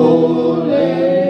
Amen.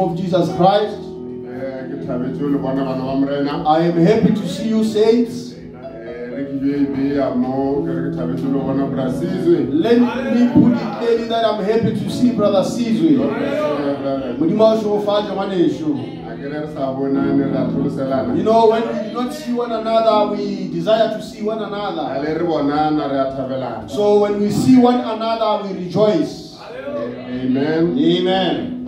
Name of Jesus Christ. Ke thabetse le bona bana ba morena I am happy to see you, saints. Re ke bee ya mo ke re ke thabetse le bona brasizwe Let me put it clearly that I'm happy to see Brother Sizwe. Modimo wa shofaje ngwaneso. a ke re re sa bonane re a tlholoselana You know, when we do not see one another, we desire to see one another. le re bonana re a thabelana So when we see one another, we rejoice. Amen Amen.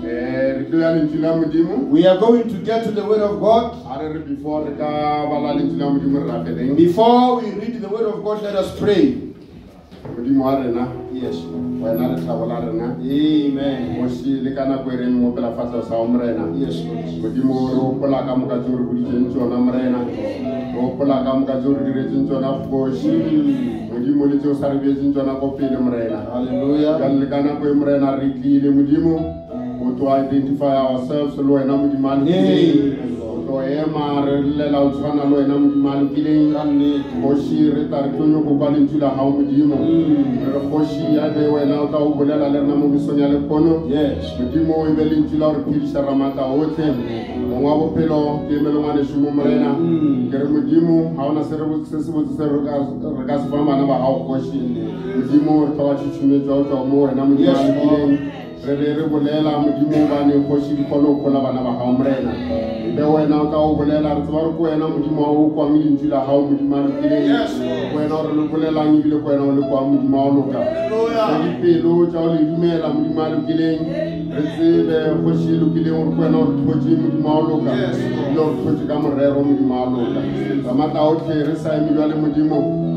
We are going to get to the Word of God. a re re before re ka bala lentswe la modimo re rapeleng Before we read the Word of God, let us pray. modimo wa rena Yes. wena letlhabo la rena Amen. mosi le ka nako reng mo pela fatlho sa o morena Yes, Lord. gopola ka moka tseo re boditseng tsona morena re gopola ka moka tseo re diretseng tsona kgoši mm. modimo le tseo sa re beetseng tsona ko pele morena Hallelujah. jale le ka nako e morena re tlile modimo go tlo identify ourselves le wena modimo a lokileng o tlo ema re llela o tshwana le wena modimo a lokileng Ka nnete. kgoši re tla re tlo nyoko kwa lentšu la gago modimo. Re re kgoši ya wena o tla o bolela le rena mo mesong ya lekono. Yes. modimo e be lentšu la gore phediša ramatla otlhe. Mongwe wa bophelo ke emele ngwanešomo morena. Ke re modimo ga ona se se se botse se re ka- se fang bana ba gago kgoši. Modimo re tlhoka tšhutšumetšwa o tswa mo wena modimo a Yes, lokileng re be re bolela modimo bane kgoši di kgone go kgola bana ba morena. Be wena o tla o bolela re tseba re ko wena modimo o kwang lentšu la gago modimo a lokileng Yes, wena o re le bolelang ebile ko wena o le kwang modimo a o loka Ka dipelo tša o le dumela modimo a lokileng re tsebe kgoši e lokileng gore ko wena o re thotse modimo a o loka Yes, ebile o re thotse ka morero modimo a loka ka maatla otlhe re sa eme bjale modimo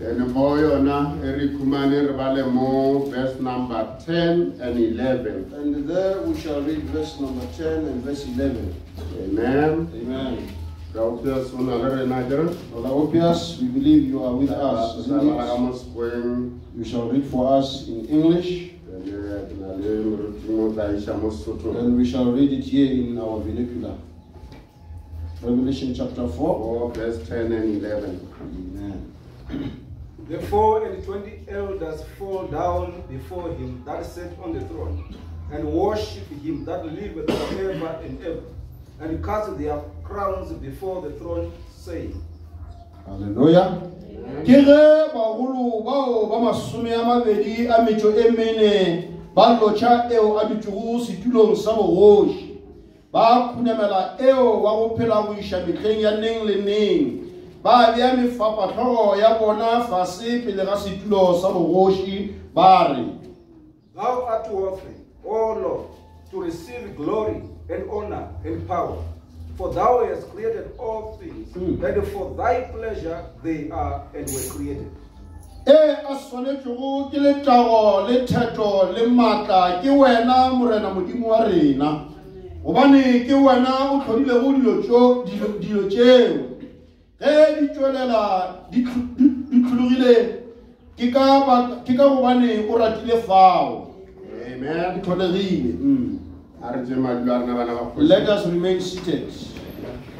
ene mo yona e re ikhumane re bale mo verse number 10 and 11 And there we shall read verse number 10 and verse 11. amen Amen. ka upia sona le rena kere Olaopias, we believe you are with us. sa isn't bala ka it? mo sekweng You shall read for us in English, ene ke na le moruti mo tla iša mo sesothong and we shall read it here in our vernacular. Revelation chapter 4. 4 verse 10 and 11 Amen. The four and twenty elders fall down before him that sat on the throne, and worship him that liveth forever and ever, and cast their crowns before the throne, saying, Hallelujah. Ke ge bagolo bao ba masome a mabedi a metšo e mene ba lotšha eo a setulong sa bogoši ba khunamela eo wa go phela go iša ya neng le neng ba bea mefapatlhogo ya bona fase pele ga setulo sa bogoši ba re Thou art worthy, O Lord, to receive glory and honor and power. For thou hast created all things, Mm. and for thy pleasure they are and were created. e a swanetšego ke letago le theto le maatla ke wena morena modimo wa rena gobane ke wena o tlhodilego dilo tšo- dilo- dilo tšeo ge di tšwelela di tlho- di di tlhologile ke ka bak- ke ka gobane o ratile fao. Di amen tlholegile Mm. a re tse madulo a rena bana ba let us remain seated.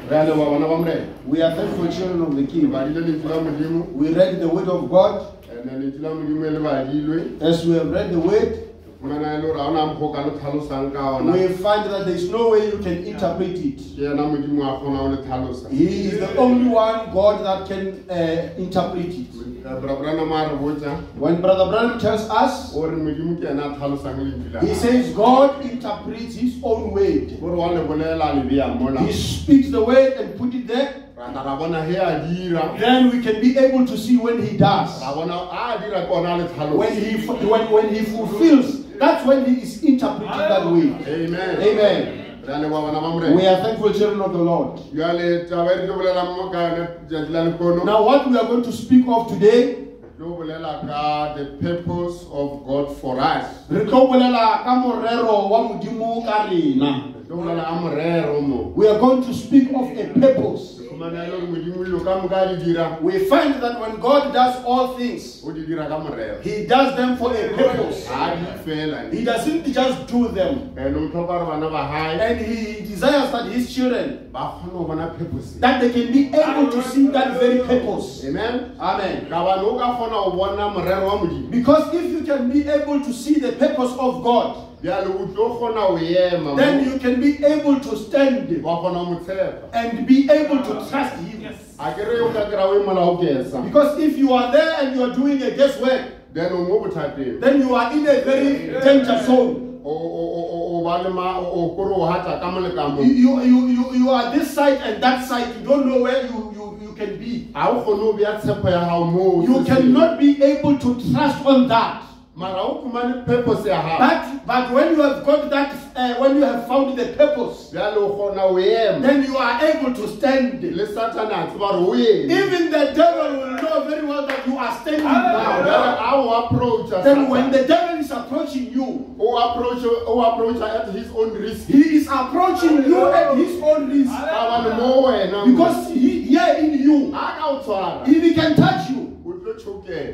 Re a leboa bana ba morena. We are thankful children of the king. Badile lentšu la modimo. We read the word of god. Ene lentšu la modimo le badilwe. As we have read the word fumana le gore ga ona mokgwa o ka le tlhalosang ka ona we find that there is no way you can interpret it ke yena modimo a kgona go le tlhalosa He is the only one God that can uh, interpret it. brabrana mo a re botsa When Brother Branham tells us, o re modimo ke ena a tlhalosang lentšu la he says God interprets his own word. gore wa le bolela le beya mola He speaks the word and put it there. ra tla ra bona he a dira Then we can be able to see when he does. ra bona a dira ke ona le When he when, when he fulfills, that's when he is interpreting that way. amen Amen. re a leboa bana ba We are thankful children of the Lord. bjale taba re tlo bolela mo ka letšatši la lekono Now, what we are going to speak of today, tlo bolela ka the purpose of god for us re tlo bolela ka morero wa modimo ka rena. tlo bolela ka morero mo We are going to speak of a purpose. Fumana le gore modimo dilo ka moka a di dira We find that when God does all things, o di dira ka morero He does them for a purpose. a di fela He doesn't just do them. ene o tlhoka gore bana ba And He desires that His children, ba kgone go bona purpose that they can be able to see that very purpose. amen Amen. ka bane o ka kgona go bona morero wa modimo Because if you can be able to see the purpose of God, bjale o tlo kgona go ema then you can be able to stand wa kgona go mo and be able to trust Him. a ke re o ka kry-a o emela o kesa Because if you are there and you are doing a guesswork, then o mo bothateng then you are in a very danger zone. o o- o- o- o ba le ma o kore o hata ka molekamo You, you, you, you are this side and that side. You don't know where you, you, you can be. ga o kgone o bea tshepo ya gago moo You cannot be able to trust on that. Mara o fumane purpose But, but when you have got that, uh, when you have found the purpose, bjale o kgona o ema then you are able to stand. le satane a tseba gore Even the devil will know very well that you are standing now. bjale a o approacha Then when the devil is approaching you, o approach o approacha at his own risk he is approaching you at his own risk. ka bane mo wena Because he, here in you, a ka o tshwara if he can touch you, o tlo tshokela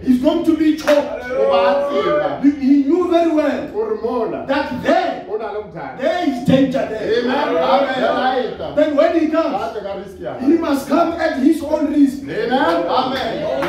he's going to be choked. o ba a tseba He knew very well that there, o na le bothata there is danger there. Amen. Amen. Then when he comes, tle ka risk ya he must come at his own risk. Amen. Amen.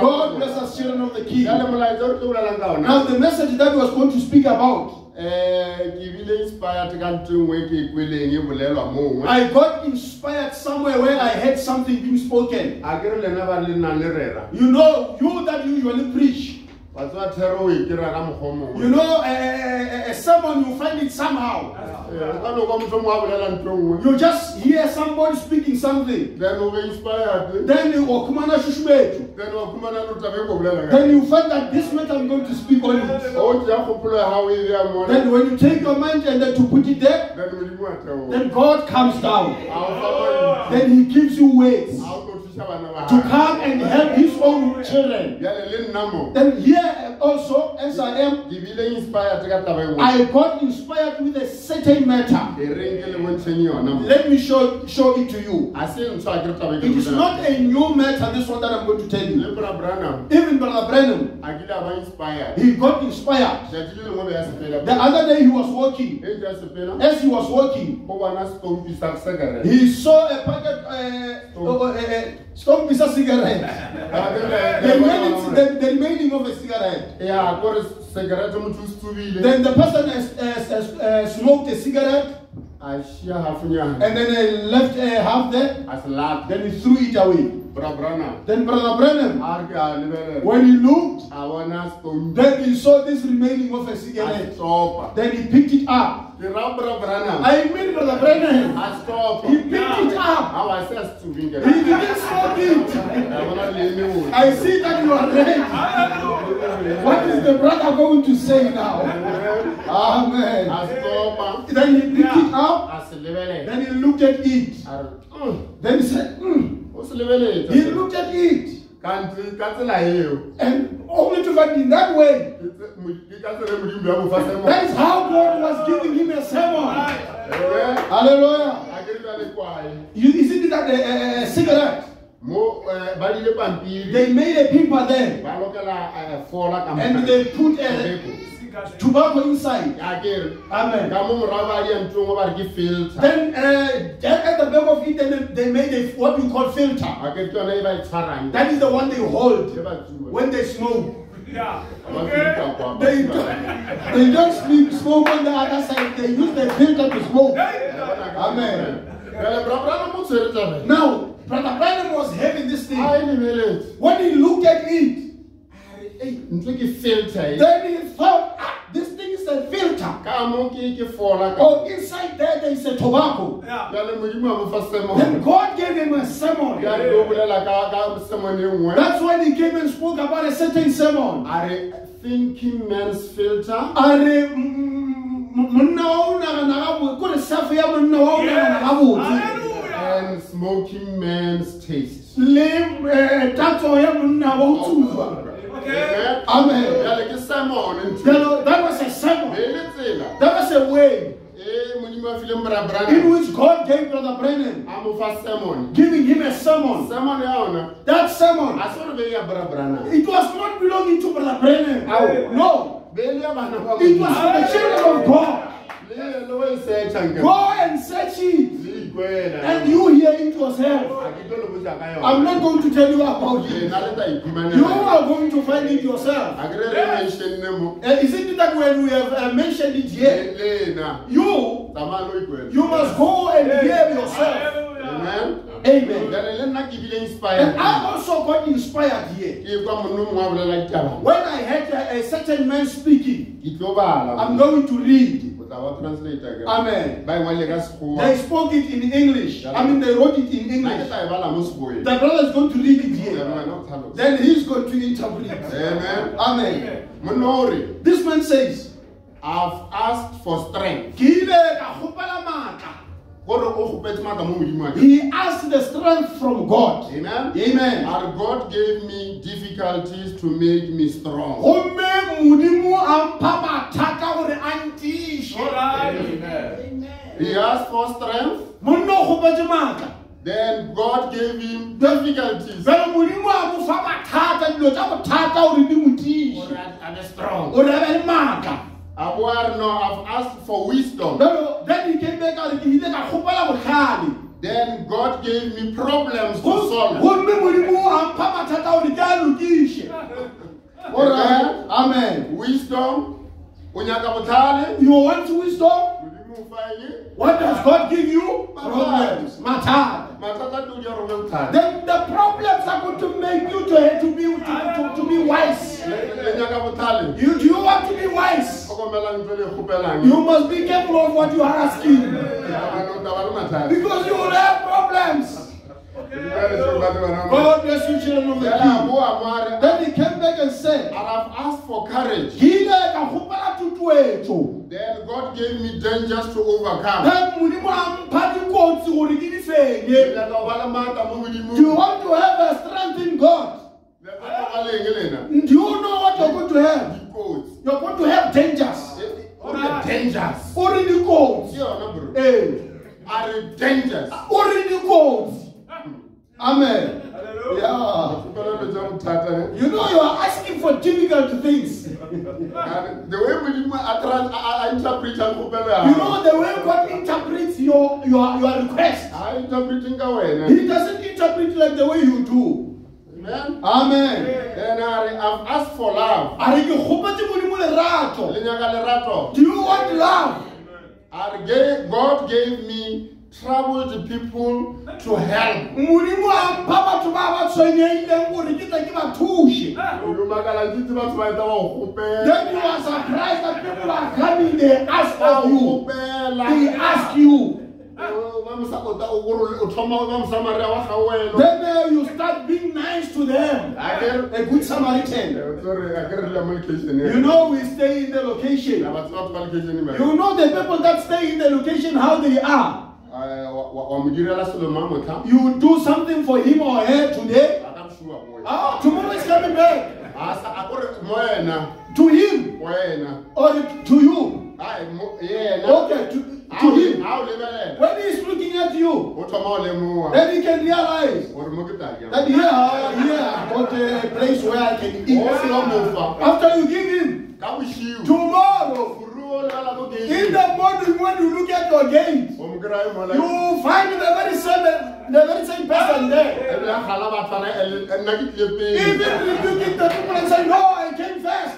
God bless us, children of the King. Jale molaetsa o re tlo bolelang ka ona Now, the message that he was going to speak about, Eh, ke bile inspired ka ntho nngwe ke kweleng bolelwa mongwe I got inspired somewhere where I heard something being spoken. a ke re lena ba le nang le rera You know, you that usually preach, wa tseba thero o kry-a ka mokgwa o mongwe you know, a, a, a sermon, you find it somehow. Eh, o ka no kwa motho mongwe a bolela ntho nngwe You just hear somebody speaking something. then be inspired Then you or kumana shushubetu. then wa khumana le tabe ko bolela ka Then you find that this matter I'm going to speak on it. o tšea kgopolo ya gago beya mona Then when you take your mind and then to put it there, then modimo a theo then God comes down. Then He gives you ways a o tlo thusa bana ba to come and help His own children. bjale le nna mo Then here also, as I am, ke bile inspired ka taba nngwe I got inspired with a certain matter. reng ke le bontsheng yona mo Let me show show it to you. a se ntho a ke re taba ke It is not a new matter. This one that I'm going to tell you. Even Brother Branham, a kile a he got inspired. tšatši le lengwe be ya sepela The other day he was walking. ntse ya sepela As he was walking, go bona stompi sa cigarette he saw a packet, uh, uh, uh, stone piece of cigarette. The remaining, the, the remaining of a cigarette. ya kore cigarette motho o se tsubile Then the person has, has, has uh, smoked a cigarette a and then uh, left uh, half there. a Then he threw it away. Then Brother Branham, a re ke a lebelela when he looked, then he saw this remaining of a cigarette. Then he picked it up. I mean Brother Branham, a he picked it up. a wa se a se tsubing He didn't smoke it. a bona le eme o I see that you are ready. What is the brother going to say now? Amen. Then he picked it up. a se lebelela Then he looked at it. A re "Mm, Then he said, "Hmm." lebeletsa He looked at it. kante ka tsela eo And only to find in that way, ke tse- mo- ke ka tsela modimo ya mo fa that is how God was giving him a sermon. Hallelujah. a ke re bjale kwae You, is it that a, a, a cigarette? mo ba dile pampiri They made a paper there fola ka and they put a Tobacco. tobacco inside. Ya ke re, Amen. ka mo morago ba dia ntho nngwe ba re ke filter Then uh, at the back of it, then they made a, what we call filter. a ke re ke yona ba tshwarang That is the one they hold ba tsuba when they smoke. Ba filter kwa, ba They tsuba. don't, they don't sleep, smoke on the other side. They use the filter to smoke. Amen. Jwale bra- bra mo tshwere taba. Now, Brother Branham was having this thing. When he looked at it, Ei, ntho ke filter e. then he thought, ah, this thing is a filter. ka mo ke ke fola Oh, inside there, there is a tobacco. jale modimo a mo fa Then God gave him a sermon. ya re o bolela ka ka semon nngwe. That's when he came and spoke about a certain sermon. a re thinking man's filter? A re mm, mm, monna wa o nagana gabotse. Kore safe ya monna wa o nagana gabotse. And smoking man's taste. Le eh, tatso ya monna wa o tsuba Amen. Amen. Jwale ke sermon that was a sermon le tsela. That was a way. Eh, e modimo a fileng bra in brana which God gave Brother Branham. A mo sermon giving him a sermon. Sermon ya ona. That sermon. A se re be ya bra it was not belonging to Brother Brennan. No. Be le ya bana ba it was for the children of God. Le le o searcha nke. Go and search it. le ikwela and you hear it yourself. A ke tlo le botsa ka I'm not going to tell you about it. Lena le tla you are going to find it yourself. A ke re re mentionne mo. Uh, is it that when we have uh, mentioned it here, le- lena you tsamaya lo ikwela you must go and hear yourself. amen Amen. jale le nna ke bile And I also got inspired here. ke kwa monno mongwe a bolela ditaba When I heard a, certain man speaking, ke tlo bala I'm going to read. o tla ba translator ke Amen. ba engwalile ka sekgowa They spoke it in English. I mean, they wrote it in English. tla bala mo sekgoeng The brother is going to read it here. wena o tlhalose. Then he's going to interpret. Amen. Amen. re This man says, i've asked for strength "Ke ile ka kgopela maatla." gore o kgopetse maatla mo modimo wa ke He asked the strength from God. amen Amen. Our God gave me difficulties to make me strong. gomme modimo a mpha mathata gore a ntiše He asked for strength, monna o kgopetse maatla then God gave him difficulties. jale modimo a mo fa mathata dilo tša bothata gore di mo tiše Gore a be strong. Gore a be le maatla A boa re, no, I've asked for wisdom. then he came back a re ke ile ka kgopela botlhale Then God gave me problems to solve. gomme modimo a mpha mathata gore ke a lokiše Amen. Wisdom. O nyaka botlhale. you want wisdom Modimo o fa eng? what does god give you problems mathata Mathata ke o di a rome then the problems are going to make you to, to be to, to, to be wise Le le nyaka botlhale. You, do you want to be wise? Tlhokomelang ntho le kgopelang. You must be careful of what you are asking. Tabana o taba le mathata. Because you will have problems. God bless you, children of the king. boa mo a re, Then he came back and said, And I've asked for courage. Ke ile ka kgopela tutuetso. Then God gave me dangers to overcome. Then modimo a mpha dikotsi gore ke di fenye. Ke nyaka ho ba le matla mo Modimong. Do you want to have a strength in God? Le tla ho ba le eng lena? Do you know what you're going to have? You're going to have dangers. Re dangers. O re Ke dikotsi. yona bro. Eh. A re dangers. Re dikotsi. Amen. Yeah. Dipolelo tsa bothata, eh? You know, you are asking for difficult things. You know, the way God interprets your, your, your request, Ha interpreting ka wena. He doesn't interpret like the way you do. Amen. Amen. Then a I've asked for love. A re ke kgopetse modimo lerato. Le nyaka lerato. Do you want love? A re, ga- God gave me troubled people to help. modimo a mpha batho ba ba tshwenyeileng gore ke tle ke ba thushe? Yo makala ke itse batho ba etsa ba go gopela. then you are surprised that people are coming they ask of you. they ask you. Oh, ba mosa- o ta- o- o- o thoma ba Mosamaria wa gago wena. then uh, you start being nice to them. A ke re- a good samaritan. Sorry, a ke re le mo location-eng. you know we stay in the location. Ya, batho ba batho ba location-eng ba- you know the people that stay in the location how they are Motlha. you do something for him or her today? A ka mosua boy. oh tomorrow is coming back. A sa- a kore mo wena, to him? Or to you? Ai, mo- yena. okay to, to him. ha o lebelela, when he is looking at you o thoma o lemoha then he can realize gore mo ke tla that here, uh, here got a place where I can eat. O sena mofa. After you give him, tomorrow, moruo o lebala ko in the morning when you look at your gate, O mo kry-a mo like- you find the very same, the very same person there. Ebile a kgala ba tshwana, le- nna ke tlile pele. Even rebuking the people and say, no, I came first.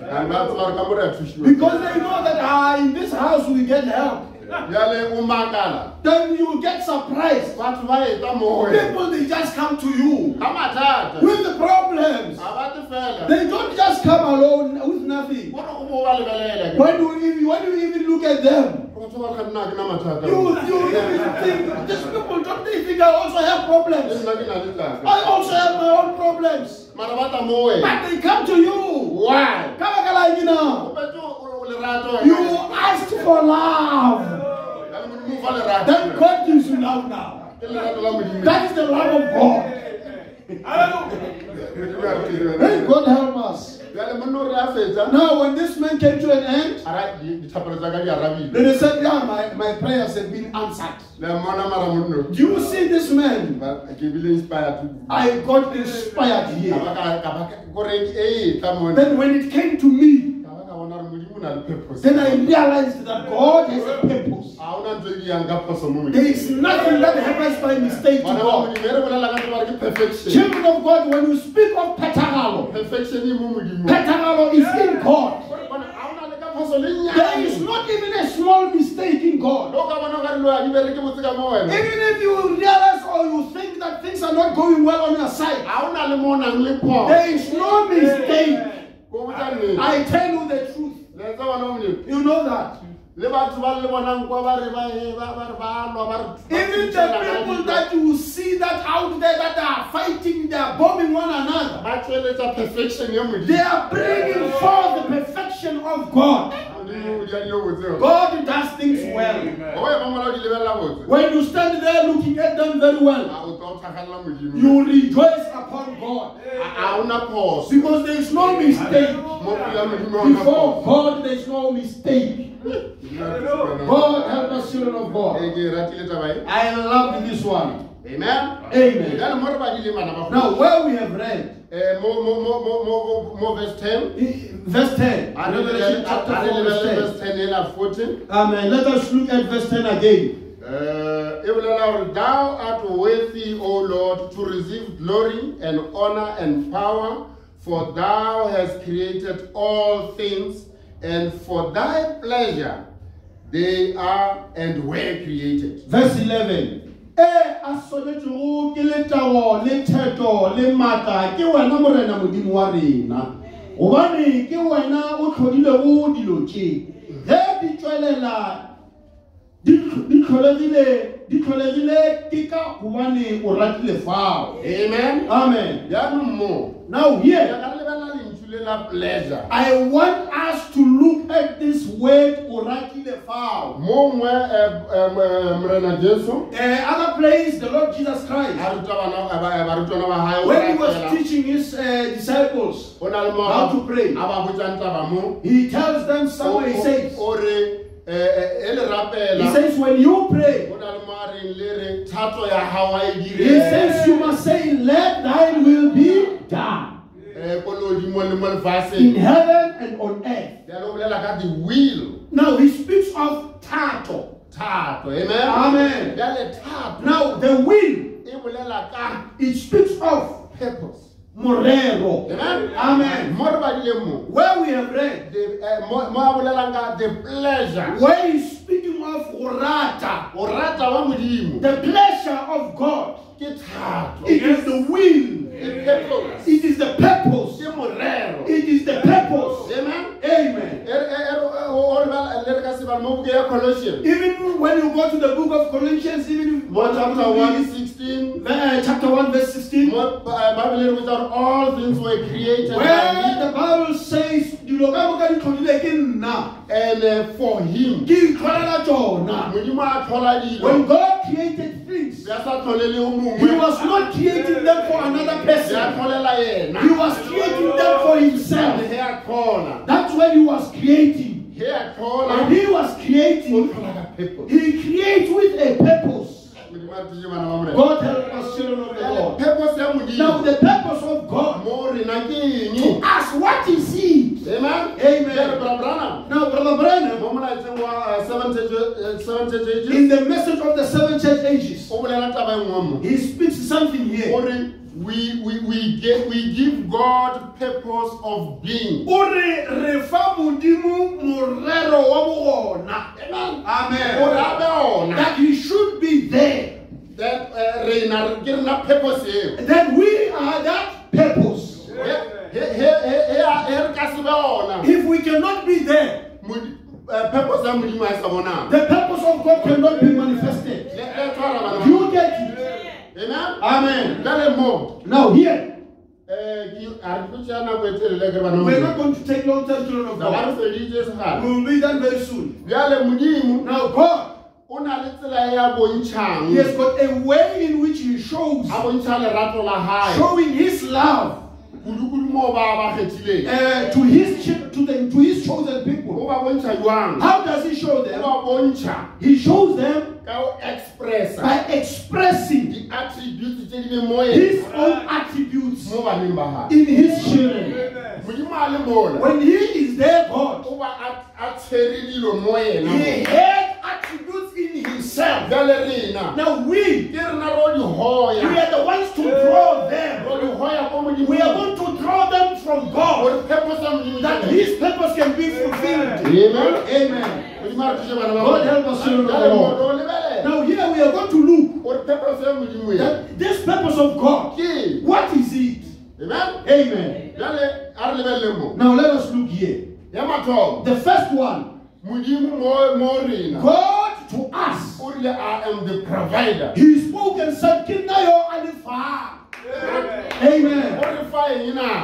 And ba tseba gore ka mo re a thushiwa. Because they know that ah, in this house we get help. Jwale o makala. Then you get surprised. Batho ba eta mo ho wena. People, they just come to you with the problems. Ha ba te fela. They don't just come alone with nothing. Gore o bo. When you, even- when you even look at them, Batho ba re, nna ha ke na mathata. You, you even think, these people don't they think I also have problems? nna ke na le tlaka. I also have my own problems. Mara ba tla mo wena. But they come to you. Why? Come on, like you asked for love. Then God gives you love now. That is the love of God. Hey. God help us. Now, when this man came to an end, then he said, Yeah, my, my prayers have been answered. Do you see this man? I got inspired here. Then, when it came to me, then I realized that God has a purpose. Ha hona ntho di yang ka phoso mo There nothing that happens by mistake to God. Modimo, re bolela ka ntho ba re ke perfection. Children of God, when you speak of petagalo, Perfection petagalo is in God. Kore bona, ha hona le ka phoso le nyane. There is not even a small mistake in God. Lo ka bona o ka re lo a di bereke botse ka mo wena. Even if you realize or you think that things are not going well on your side, Ha hona le mo o nang le phoso. there is no mistake. Ko botsa nnete. I tell you the truth. Le tsa bona modimo You know that. le batho ba le bonang kwa ba re ba ba ba re ba lwa ba re Even the people that you see that out there that are fighting, they are bombing one another. ba tsweletsa perfection ya modimo They are bringing forth the perfection of God. Modimo di a dilo botse God does things well. o ba mola o di lebelela botse When you stand there looking at them very well, ah, a o tla o tlhagalela modimo you rejoice upon God. Ah, ah, a o na phoso Because there is no mistake. mo pula modimo ha o na Before God, there is no mistake. God help us, children of God. ke ratile taba I love this one. amen Amen. jale mo re badile bana ba Now, where we have read, Eh, mo mo mo mo mo mo verse 10 i- verse 10, a Revelation chapter 4, verse 10. verse 10 ela 14 Amen. Let us look at verse 10 again. Eh, e thou art worthy o lord to receive glory and honor and power for thou hast created all things and for thy pleasure they are and were created Verse 11. e a swanetšego ke letago le theto le maatla ke wena morena modimo wa rena gobane ke wena o tlhodilego dilo tše ge di tswelela di tlholegile ke ka gobane o ratile fao. Amen. Amen. Bjanong mo now here ka lebelela lentšu le la pleasure. I want us to at this word o ratile fao mo ngwe eh, eh, eh, morena jesu. Other place the lord jesus christ. A ruta bana a ba- barutwana ba hae when he was teaching his uh, disciples Go na le mo How to pray. a ba botsang taba mo. He tells them somewhere, he says, o re le he says, when you pray, go na le mo a reng le re thato ya gago a he says you must say, let thine will be done in heaven and on earth. bjalo o bolela ka the will Now he speaks of tato. thato amen Amen. Now the will, it speaks of purpose morero. amen Amen. mo re badileng mo Where we have read, the- eh, mo mo a bolelang ka the pleasure where he's speaking of orata, o rata wa the pleasure of God. It is the will. It is the purpose. It is the purpose. amen Amen. E- e- e- o- o lebala- le re ka sebala mo buke ya colossian Even when you go to the book of Colossians, even mo chapter 1 1 16 chapter 1, verse 16, mo Ba- bible e re all things were created where the Bible says, dilo ka moka di tlhodile ke nna and uh, for him ke itlholela tsona modimo a tlhola when God created things he was not creating them for another ya person he was creating them for himself. He a tlhola that's when he was creating. He a when he was creating. Tlhola ka purpose he creates with a purpose. Modimo a thuse bana ba morena God help us children of the Lord. Now the purpose of God. Mo rena ke eng to us what is it? Amen. Amen. Jale, Brother Branham, now brother Branham. Mo molaetseng wa uh, uh, seven church ages in the message of the seven church ages o bolela taba nngwe mo he speaks something here we, we, we, get, we give God purpose of being. o re re fa modimo morero wa bogona Ore amen. That he should be there. That uh, re na ke re na purpose that we are that purpose. If we cannot be there Purpose ya modimo a sa bonang. the purpose of God cannot be manifested. Le- le tshwara bana ba- you get Amen. amen. Mo, now here eh, ke- a re tlo tšea nako telele ke bana ba we're not going to take long time children of Taba God. Re feditše segale. we will be done very soon. Now God o na le tsela ya bontšhang. he has got a way in which he shows a bontšha lerato la hae. showing his love kudu-kudu moo ba ba kgethileng. Uh, to his to the to his chosen people. ba bontšha jwang? How does he show them? He shows them by expressing di-attributes tse di leng mo his own attributes mo baneng ba gae in his children. modimo a le When he is there, God, he attributes in himself. Now we, ke rena ro di hoya we are the ones to draw them. ro di hoya ko modimo We are going to draw them from God gore purpose ya modimo ke that his purpose can be fulfilled. Amen. Amen. modimo a re thuse bana ba God help us, children of Jwale the mo- Lord. Now here we are going to look gore purpose ya modimo that this purpose of God, what is it? amen Amen. Jwale a re lebelele mo Now let us look here. ya God to us. I am the provider. He spoke and said, Kindayo Alifa. Amen.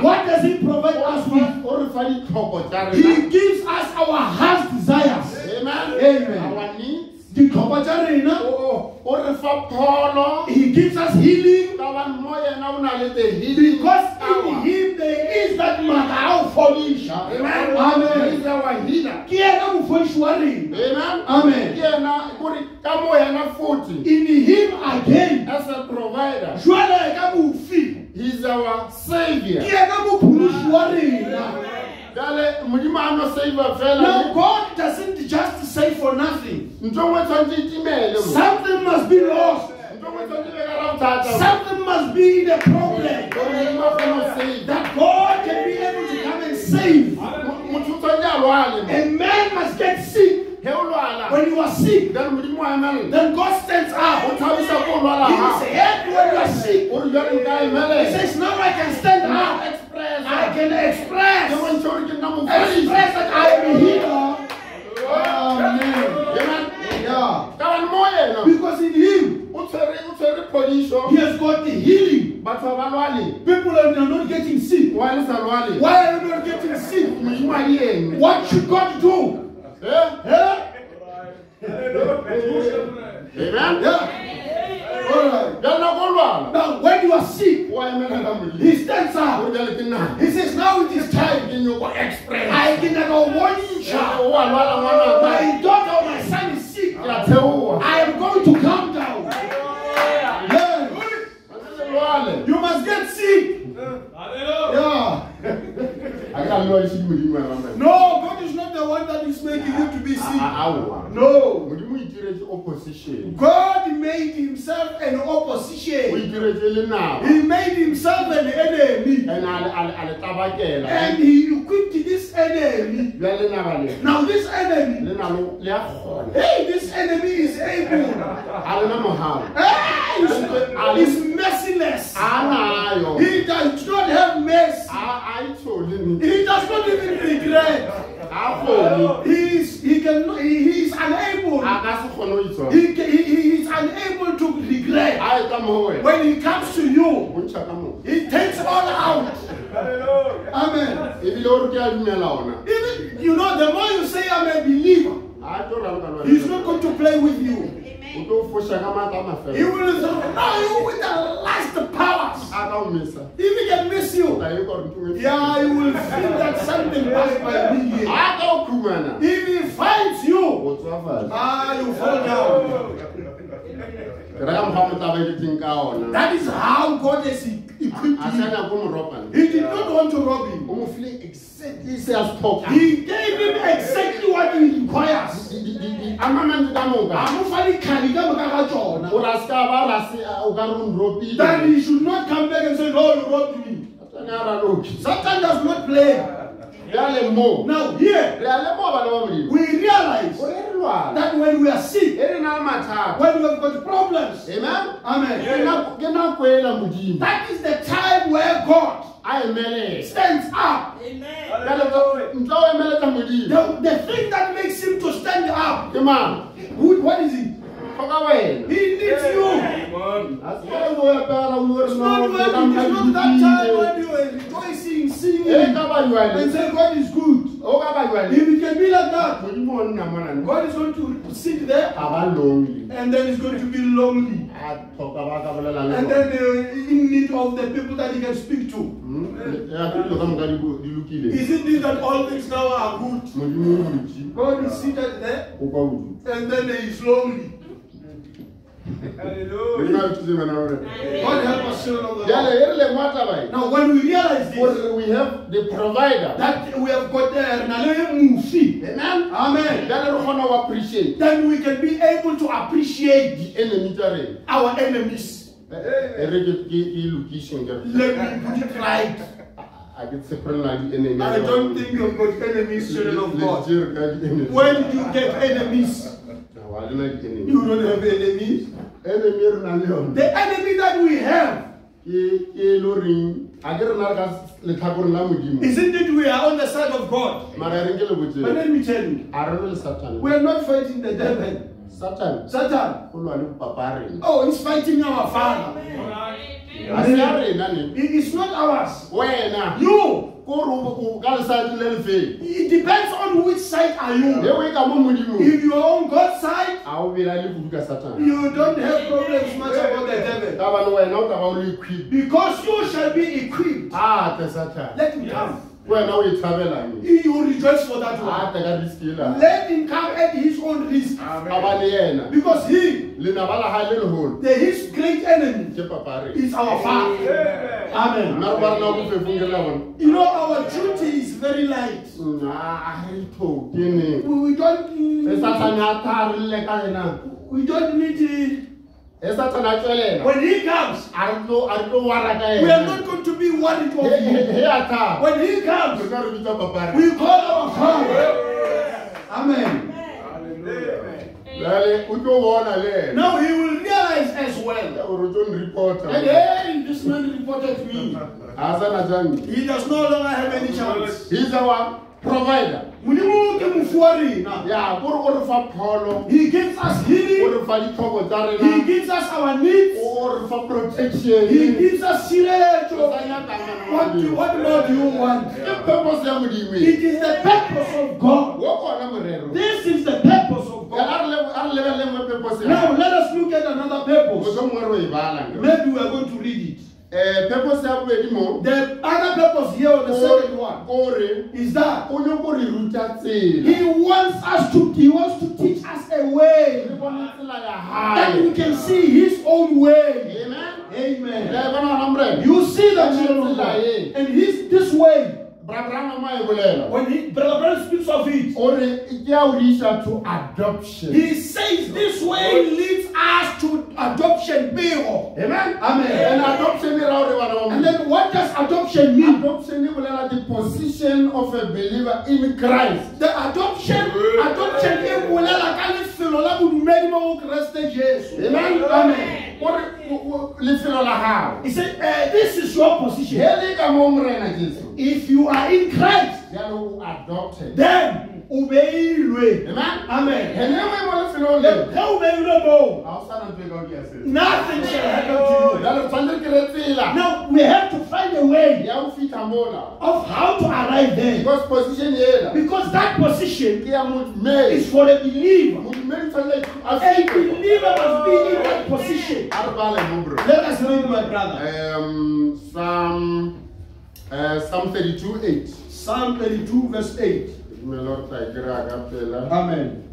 What does He provide us with? He gives us our heart's desires. Amen. Amen. Our needs. Ditlhoko tsa rena. o o re fa pholo He gives us healing ka bane mo yena o na le the healing because in. Him there is that makao foliša. Amen. Our healer. Ke yena mofodiši wa rena. Amen. Amen. Ke yena kore ka mo yena futhi In Him again. as a provider. Jwale ka mofi. He's our Ke savior. yena mophološi wa rena. Jale modimo a no. God doesn't just say for nothing. Ntho ngwe tshwantse timele mo. Something must be lost. Ntho ngwe tshwantse be ka ra bothata. Something must be in a problem. Gore modimo a kgone ho save. That God can be able to come and save. Mo- Motho o tshwantse a lwale mo. A man must get sick. He o lwala. When you are sick, Then modimo a emela. then God stands up. thabisa ko lwala He says, hey, when you are sick, O re jwale nka emele. He says, now I can stand up. Express. I can express. bontshe gore ke nna mofodisi. Express that I am a healer. Amen. Yeah. Ka bane mo yena. Because in Him, o tshwere o tshwere phodiso He has got the healing. lwale People are not getting sick. wa le sa lwale Why are you not getting sick? modimo a di eng What should God do? Eh? Eh? amen Yeah. All right. bjale nako o lwala Now, when you are sick, He stands up. He says, now it is time. I can go one shot. o wa lwala ngwanaka My daughter my son is sick. I am going to come down. Yeah. You must get sick. Yeah. a ke a lwadišedi modimo wa ramela No, God is not the one that is making you to be sick. No. modimo o itiretse opposition God made himself an opposition. itiretse le naba He made himself an enemy. and he equipped this enemy. bjale lenaba le Now this enemy, le na le le a kgona hey, this enemy is able. a lena mogala Hey, he's merciless. He does not have mercy. a a itshole ni He does not even regret. He is, he can, he, he is unable. a ka se kgone ho itswa He, he, he is unable to regret. a etsa mo ho wena When he comes to you, o ntšha ka mo he takes all out. Amen. ebile o re ke a dumela ona Even, you know, the more you say I'm a believer, a tlo raloka le he's not going to play with you. o tlo foša ka maata a He mafela will throw you with the last powers. a ka o mesa If he can miss you, ta kore ntho yeah, you will feel that something passed by me here. a ka o khumana If he finds you, o tswafatsa ah, you fall down. ke reka mokgwa motabaeditseng ka ona That is how God has equipped a him. sa nyako mo ropane He did not want to rob him. Jesus spoke. He gave him exactly what he requires. That he should not come back and say, "Lord, you wrote to me. Satan does not play. Now here re a lemoa bana ba modimo we realize gore re lwala. that when we are sick re na le when we have got problems amen? Amen. Nako- ke nako ela modimo. That is the time where god stands up. Jwale ntle o emeletsa modimo. The, the thing that makes him to stand up ke mang? Who, what is it he needs you. A se ka o epela o ore it's not when it. Is not that time when you are rejoicing singing ka ba jwale and say god is good. O ka ba jwale if it can be like that modimo o nna monane God is going to sit there and then he's going to be lonely. A tlhoka ba ka bolela le and then uh, in need of the people that he can speak to. Hmm? Ya, ke dilo ka moka di bo- di lokile Is it this that all things now are good? modimo o botse God is seated there. O kwa bodu and then he is lonely. modimo a thuse bana gore God help us, children of oh the Lord. re lemoa tabae Now, when we realize this, we have the provider that we have got there, Mufi, amen Amen, jale re kgona appreciate then we can be able to appreciate the enemy, our enemies. Eh, eh, e lokišeng ke Let me put it right. a ke tshepelela di-enemy I don't think you've got enemies, children of God. Legere ka di-enemy. When you get enemies? Le na di-enemy. You don't have enemies. enemy re nang le yone The enemy that we have, ke ke le goreng a ke re na re ka letlhakoreng la modimo isn't it we are on the side of God? mara reng ke le But let me tell you, a re re le satane we are not fighting the devil. Satan Satan. o lwa le papa a rena Oh, he's fighting our father. a se ya rena ne It- It's not ours. wena You. ko re o- o ka lesati le lefeng It depends on which side are you. o e ka mo modimong If you're on God's side, a o bela le kudu ka satan you don't have problems much about the devil. ka bane wena o tla ba o le equip Because you shall be equipped. a tle satan Let him come. Wena o e thabelang You will rejoice for that a one. tle ka riskela Let him come at his own risk. a ba yena. Because he, lenaba la gae le legolo the, his great enemy, ke papa is our father. Amen. nna re ba rena bofefong ke bona. You know, our duty is very light. a re tho ke ne We we don't, satane a tharelle ka ena we don't need to. satane a tswelela When he comes, a re tlo a re tlo wara ka we are not going to be worried of He- he him. he a tha When he comes, ka re bitsa papa a we rena call our father. Amen. jale o tlo bona le ena Now he will realize as well. gore o tlo nreporta And hey, this man reported me. a sana jang He does no longer have any chance. he's our provider Modimo ke mofu wa rena. ya kore o re fa pholo He gives us healing. re fa ditlhoko tsa He gives us our needs. o re fa protection He gives us O sireletso. sa nyakang What, do, what more do you want? ke purpose ya modimo It is the purpose of God. wo kona morero This is the purpose of God. a re lebe- a re lebelele mo purpose Now let us look at another purpose. motlhomongwe re o bala Maybe we are going to read it. Um purpose bobedi mo. The other purpose here, on the second one, kore is that nyako re ruta tsela. He wants us to, He wants to teach us a way we When he, Brother Branham speaks of it, o re ke ya o re isa to adoption he says this way leads us to adoption. Amen Amen. and adoption ra o re bana ba And then what does adoption mean? adoption bolela the position of a believer in christ The adoption, adoption bolela ka lefelo la bodumedi mo go Kriste Jesu. amen Amen. o re o- o- lefelo la gago He said, eh, this is your position. he le ka mo morena jesu If you are in Christ, bjalo o adopted then o beilwe. amen Amen. ene o e mo lefelong le Ge o beilwe moo, ga o sa na ntho e ka o dia seo nothing shall happen to you. jalo tshwanetse ke re tsela Now we have to find a way ya go fitlha mola of how to arrive there. because position ela Because that position ke ya modumedi is for a believer. a believer must be in that position. a re bale mo bro Let us read, my brother. um, Psalm, uh, Psalm 32, 8. Psalm 32, verse 8. Me Lord, I kira ka pela. Amen.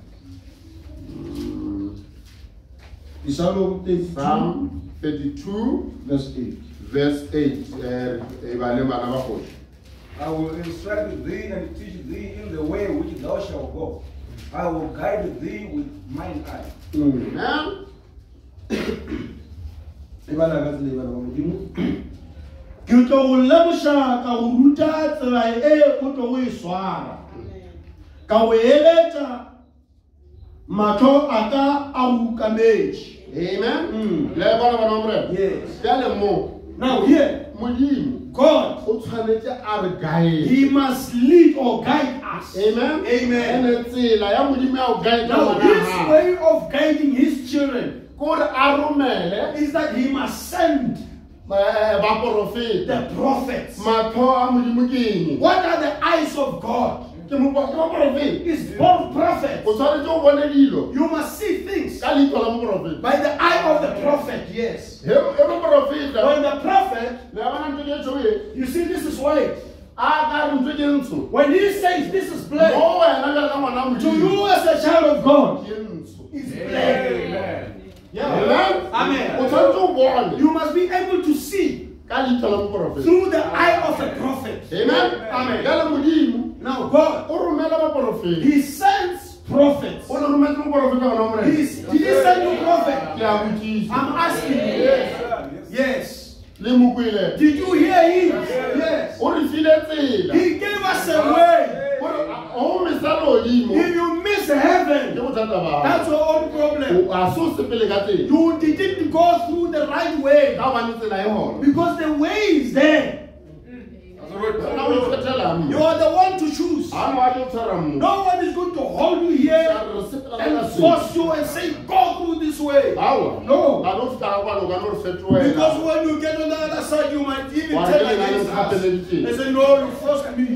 Psalm 32, Psalm 32, verse 8. verse 8. Eh, ba le bana ba kgoši. I will instruct thee and teach thee in the way which thou shalt go. I will guide thee with mine eye. Amen. Ke tlo go lemoša ka go ruta tsela e o tlo go e swara ka go eletša matlho a ka a go ukametše Amen. Mm. Le bana bana morena. Bjale mo, now here modimo god o tshwanetse a re guide. he must lead or guide us Amen. Amen. Ene tsela ya modimo ya go guide now his way of guiding his children Kore a romele is that he must send. Eh, the prophets. Matlho a modimo ke eng? what are the eyes of god? Ke mo- ke moprofeta. is both prophets. O tshwanetse o bone dilo. You must see things. Ka leitlho la moprofeta by the eye of the prophet, yes. He- moprofeta When the prophet, le bona ntho ke tšho you see, this is white. a ka re ntho ke ntsho. When he says this is black, mo wena bjale ka ngwana to you as a child of God, ke ntsho black. Amen? Amen. o tshwanetse o bone You must be able to see ka leitlho la moprofeta through the eye of a prophet. amen Amen. Now, God, He sends prophets. o le rometse moprofeta He's, did He send you prophet? I'm asking you. Yes. mokwele Did you hear Him? Yes. o re file tsela He gave us a way. Ore, a- o mesa lodimo If you miss ke heaven, bothata ba that's your own problem. a so sepele ka tsela You didn't go through the right way. Ka gobane tsela e gona because the way is there. Wena o ikgethela mo You are the one to choose. ga ne wa tlo tshwara mo No one is going to hold you here Re sepela ka and force you and say, go through this way. No. ga no fita ka kwano o ka no re fetoela Because when you get on the other side, you might even tell re ke against us. mokgapeleditseng. They say, no, you forced me.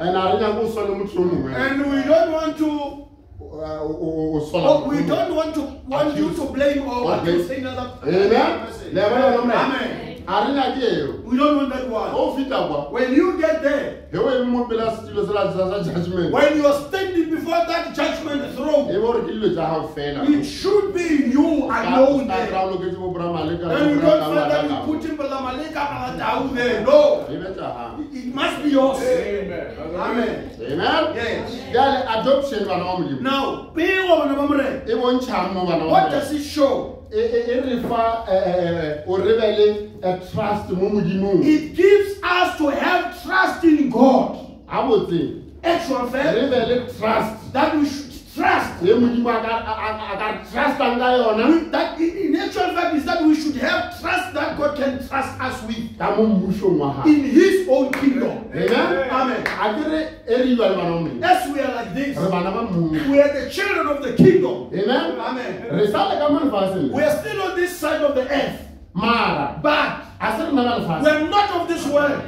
and a re nyako o swale motho o mongwe And we don't want to, oh, we don't want to want you to blame or want to say another. amen bona Amen. A re nyake eo We don't want that one. o fita kwa When you get there, he o eme mo pele ya setilo se la sa judgment when you are standing before that judgment throne, be gore ke dilo tsa gago fela it should be you alone there. ka loketse bo bramaleka And you don't find that you put him down there. No. be tsa gago It it must be yours. Amen. Amen. amen Yes. jale adoption bana ba modimo Now, a woman of Amore, bontšhang mo bana ba what does it show? Re fa o re be le a trust It gives us to have trust in God. Actual fact trust. that we should trust. That in actual fact is that we should have trust that God can trust us with. Ka mo mmusong wa gago in His own kingdom. amen. Amen. a ke re re iwa le bana ba modimo As we are like this, re bana ba mmuso we are the children of the kingdom. amen. Amen. re sa le ka mo lefatsheng We are still on this side of the earth, mara. But a se re na ka we lefatshe are not of this world.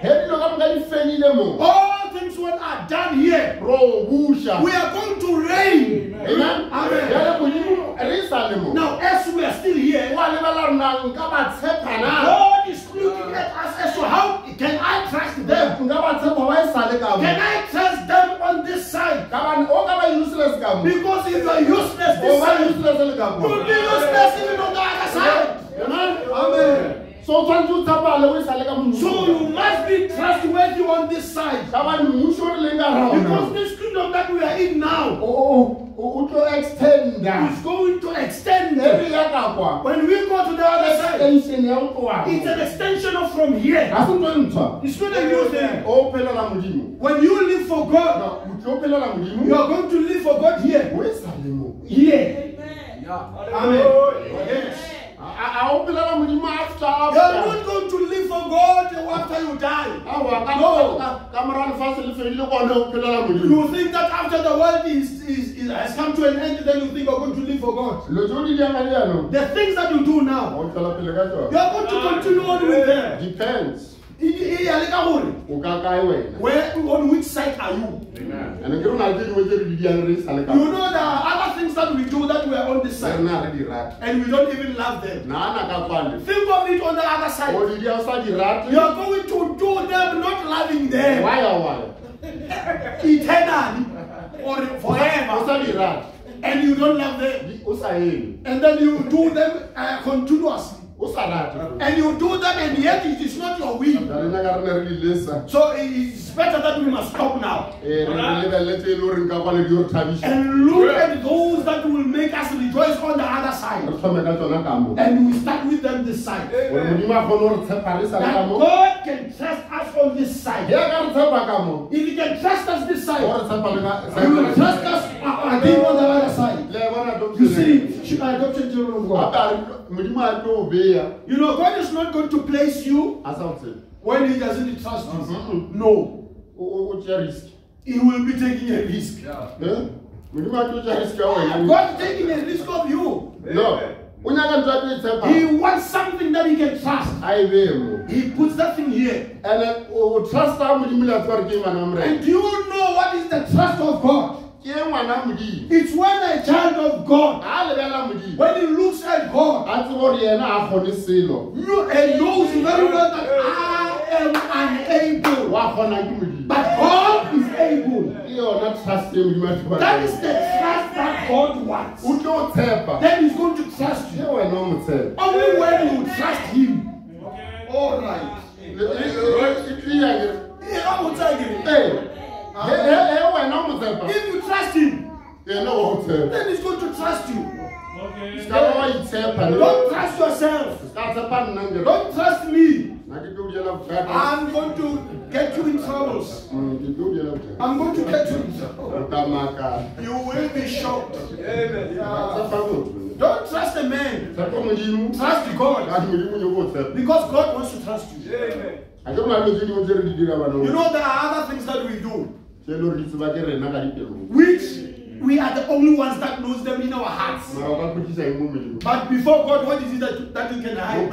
he dilo ka moka di fedile mo. All when are done here, we are going to reign. amen Amen. jale modimo re sa le mo Now, as we are still here, wa lebala re na nka ba tshepana God is looking at us as to how can I trust them? Eh, nka ba tshepa ba e sa le ka mo Can I trust them on this side? ka bane o ka ba useless ka mo Because if you are useless this side, useless le ka mo you'll be useless even on the other side. amen Amen. So o tshwanetse o tshepale o e sa le ka mo So you must be trustworthy on this side. ka bane mmuso o re leng ka ra Because ona this kingdom that we are in now o o- o tlo extenda is going to extend. e re ya ka kwa When we go to the other side, extension ya go tloa it's an extension of from here. ga se ntho e ntshwa It's not a new thing. o phelela modimo When you live for God, o tlo phelela you modimo are going to live for God here. o e sa le mo Here. Yeah. Amen. Yes. A o phelela modimo after You are not going to live for God after you die. No. ka- ka mora lefatshe le fedile kone o phelela modimo You think that after the world is, is, is has come to an end, then you think you're going to live for God. dilo tse o di dianga le yanong The things that you do now, o tswela pele ka you are going to continue on with them. depends O ka kae wena. Where on which side are you? ande ke re na le tse dingwe tse re di diang re e sa le ka You know there are other things that we do that we are on this side. Na re di rate and we don't even love them. naana ka kwane Think of it on the other o side. di dia sa di rate You are going to do them not loving them. Why waya eternally or o forever, sa di rate and you don't love them. O sa eme And then you do them uh, continuously. O sa rate And you do that, and yet it is not your will. ja re nyaka re ne re di lesa So it's better that we must stop now ee re re lebelele tse e le goreng ka kwane di re thabisa and look at those that will make us rejoice on the other side. tlhome ka tsona ka mo And we start with them this side. gore modimo a kgone gore tshepa re sa le ka That God can trust us on this side. ya ka re tshepa ka mo If He can trust us this side, re tshepa le ka He will trust us uh, uh again on the other side. You see, ch- adopted children of God. Gape modimo a tlo o beya You know, God is not going to place you a sa o tsebe when He doesn't trust you. Mhm. No. What's o- o risk He will be taking a risk. Modimo a tlo tšea risk God is taking a risk of you. no o nyaka ntho a tlo tshepa He wants something that he can trust. a bee mo He puts that thing here. and o trusta modimo le a tseba re ke ngwana wa And morena do you know what is the trust of God? Ke ngwana modimo It's when a child of God, ga a lebela modimo when he looks at God, a tsebe gore yena a kgone selo know, and knows very well that I am unable. wa kgona ke modimo But God is able. ke yona trust e modimo a tseba That is the trust that God wants. o tlo o tshepa Then he's going to trust ke you. wena o mo tshepa Only when you trust him. All right. Le- if you trust him, then he's going to trust you. Okay. Don't trust yourself. Don't trust me. I'm going to get you in troubles. I'm going to get you in trouble. You will be shocked. Don't trust a man. Trust God. Because God wants to trust you. You know, there are other things that we do. Which we are the only ones that knows them in our hearts. But before God, what is it that, that you can hide?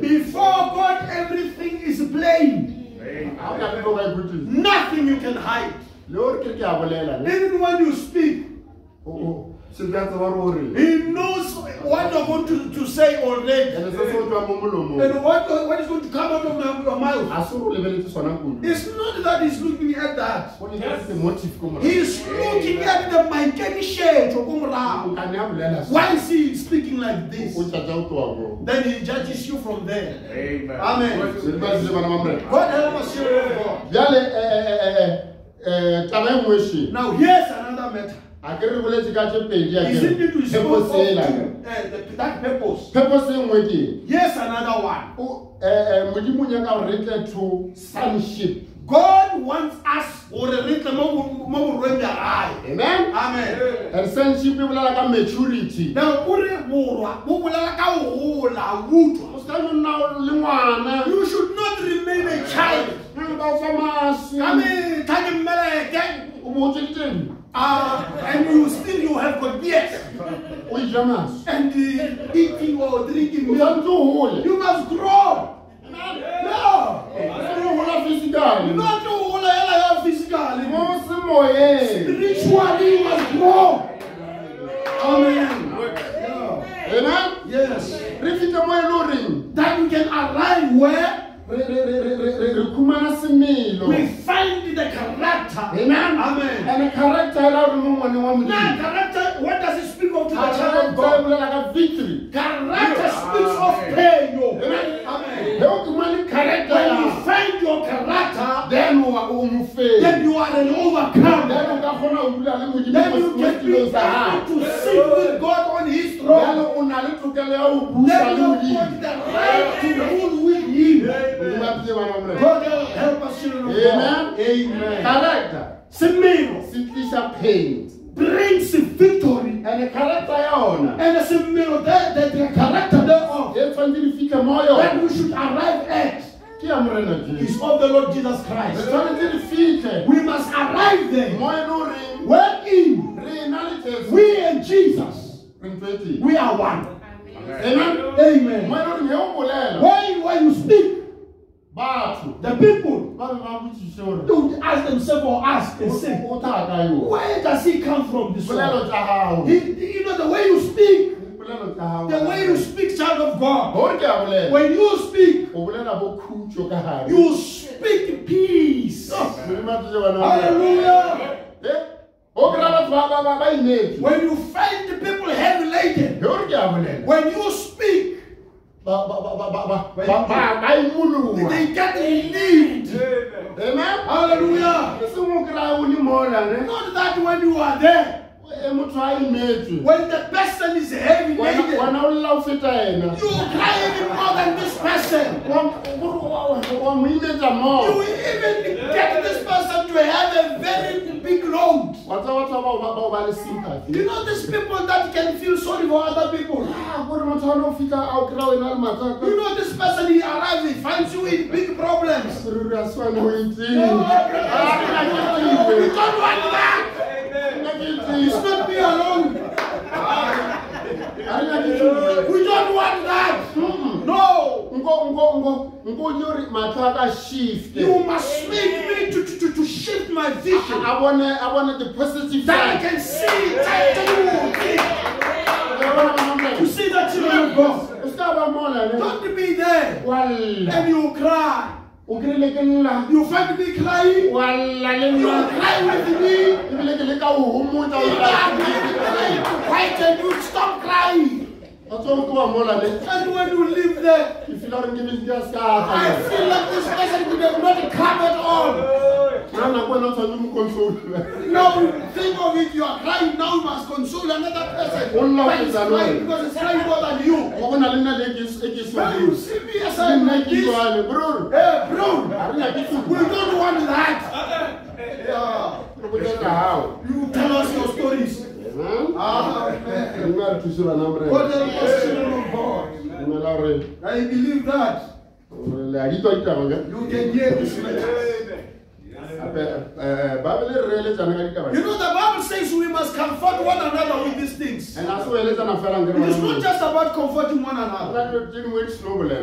Before God, everything is plain. Nothing you can hide. Even when you speak, oh, oh. He knows what you're going to, to say already. And what, what is going to come out of your mouth. It's not that he's looking at that. Yes. He's looking at the mechanic. Why is he speaking like this? Then he judges you from there. Amen. Amen. God help us Lord. Now here's another matter a ke re boletse ka tse pedi a Is it need to ke spoke phepo of sela the- that purpose? phepo se nngwe ke eng? Here's another one. O- eh, eh, modimo o nyaka gore re tle to sonship God wants us gore re tle mo bo- mo borweng bja gae. amen Amen. and sonship e bolela ka maturity Now, o re borwa bo bolela ka go gola, butwa. o se ka nna le ngwana You should not remain a child. Nang ba o fa masi Ka metlha ke mmeleke, uh, and you still you have got beers. and uh, eating or drinking milk. You must grow. No. Not to hula physical. Spiritually you must grow. Amen. Amen. Yes. That you can arrive where we find the character. Amen. Amen. And the character Now, character, what does it speak of to the child of God? Victory. Character speaks of pain. Amen. Amen. Character. When you find your character, then you are Then you are an overcomer. Then you can be able to sit with God on His throne. Then you got the right to rule with Him. Amen. God help us, children of God. Amen. Amen. Character. Simino. Simplisha paint. Brings victory. And the character yaona. And the simino that the, the character thereof. That we should arrive at. Is of the Lord Jesus Christ. We must arrive there. Wherein we and Jesus we are one. Amen. Amen. When you speak the people, they would ask themselves or ask and say, Where does he come from? This one? He, you know, the way you speak, the way you speak, child of God, when you speak, you speak peace. Hallelujah. When you find the people heavy laden, when you speak, my They get relieved. Amen. Amen. Hallelujah. Not that when you are there. When the person is heavy laden, you cry even more than this person. you even get this person to have a very big road. You know these people that can feel sorry for other people. You know this person, he arrives, he finds you in big problems. you don't want that. don't me alone. we don't want that. No. Ngo ngo ngo ngo yuri mataka shift. You must make me to, to, to, shift my vision. I, I wanna I wanna the positive that side. I can see that you. To see that you will go. Don't be there. Well. And you cry. You find me crying. You cry with me. Why can you stop crying? That's all come on, Molade. And when you live there, if you don't give it gas, I feel like this person could have not covered on. Now, we're not on you console. No, think of it, you are crying now, you must console another person. All love is alone. Because it's crying more than you. When you see me as I'm like this, bro. Hey, bro. We don't want that. Yeah. You tell us your stories. Amen. I believe that. You can hear this message. You know, the Bible says we must comfort one another with these things. It is not just about comforting one another.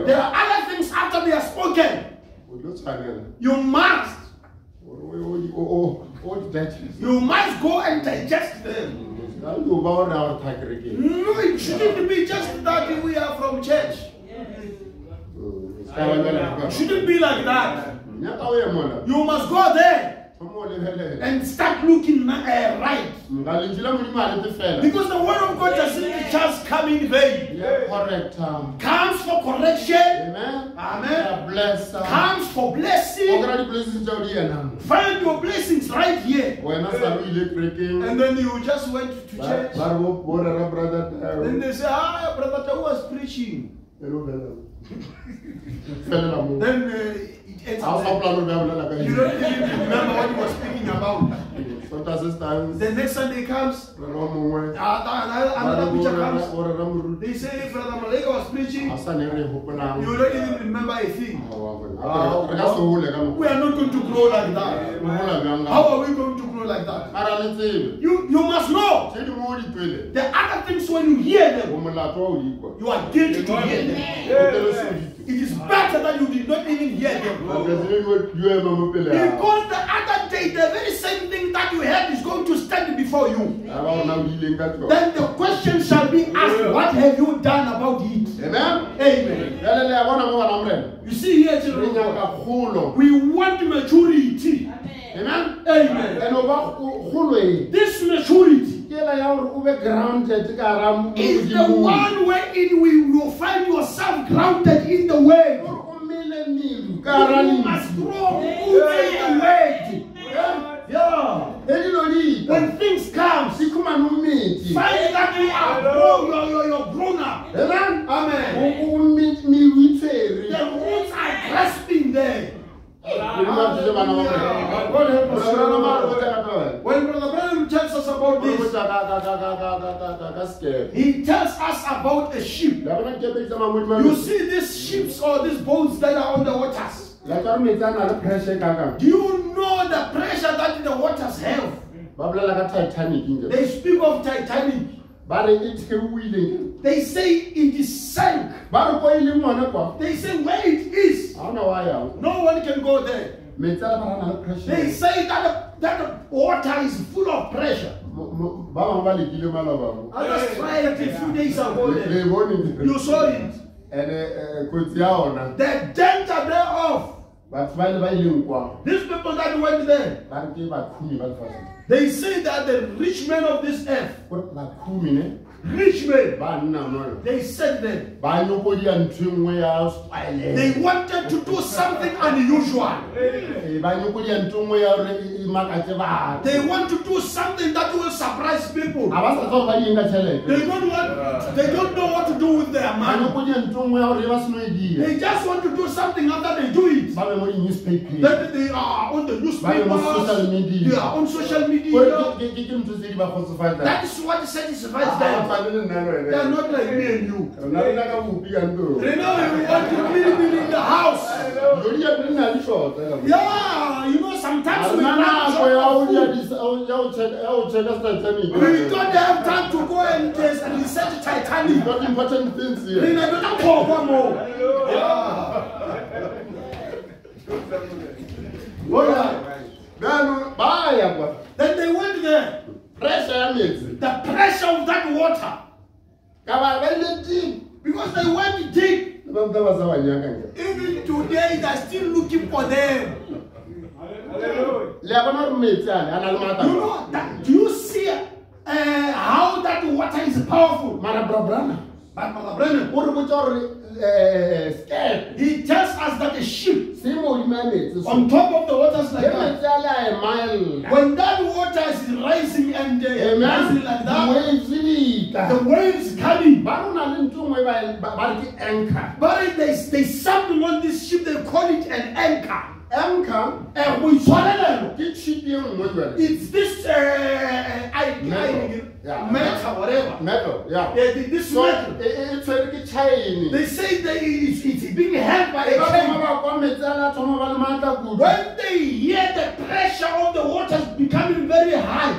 There are other things after they are spoken. You must. You must go and digest them. No, it shouldn't be just that we are from church. It shouldn't be like that. You must go there and start looking uh, right. Because the word of God doesn't just come in vain. Correct. Comes for correction. Amen. Amen bless, comes for blessing. Find your blessings right here. Eh. And then you just went to church. Then they say, ah, Brother Tau was preaching. then uh, it ends up. You don't even remember what he was speaking about. Sometimes it's. The next Sunday comes. Ah, ah, ah, another, preacher comes. They say, Brother Malika was preaching. You don't even remember a thing. Uh, we are not going to grow like that. How are we going to grow like that? You, you must know. The other things, when you hear them, you are guilty to hear them. It is better that you did not even hear them. Because the other day, the very same thing that you you is going to stand before you. Then the question shall be asked, what have you done about it? Amen. Amen. You see here, children, we want maturity. Amen. Amen. This maturity is the one wherein we will find yourself grounded in the way. You must grow in the word. Yeah. When things come, find that you are grown, you're, you're, you're grown up. Amen. Amen. The roots are grasping there. When Brother Branham tells us about this, he tells us about a ship. You see these ships or these boats that are on the waters. Do you know the pressure that the waters have? They speak of Titanic. They say it is sank. They say where it is. No one can go there. They say that the, that the water is full of pressure. Others tried it a few days ago. You saw it. The danger thereof. These people that went there, they say that the rich men of this earth Rich men, they said them. They wanted to do something unusual. They want to do something that will surprise people. They don't want, they don't know what to do with their money. They just want to do something after they do it. Then they are on the newspapers. They are on social media. That is what satisfies them. They are not like me and you. They know you want to be in the house. Yeah, you know, sometimes we We don't have time to go and research Titanic. We've important things here. We don't go one more. Yeah. Then, bye. Then they went there. Pressure. The pressure of that water. Because they went deep. Even today, they're still looking for them. You know, that, do you see uh, how that water is powerful? But Branham, uh, scared. He tells us that a ship, on top of the waters like that. When that water is rising and uh, rising like that, the waves coming. But they, they something on this ship, they call it an anchor. Eh, boitshwarelelo ke chip nngwe jwale it's this uh, I. Yeah. metal whatever. Metal yeah. Eh, th- this so metal. e e- e tshwere ke chain. They say that it's, it's being held by a chain. thoma ba kwa metsi a la thoma ba le maatla kudu. When they hear the pressure of the waters becoming very high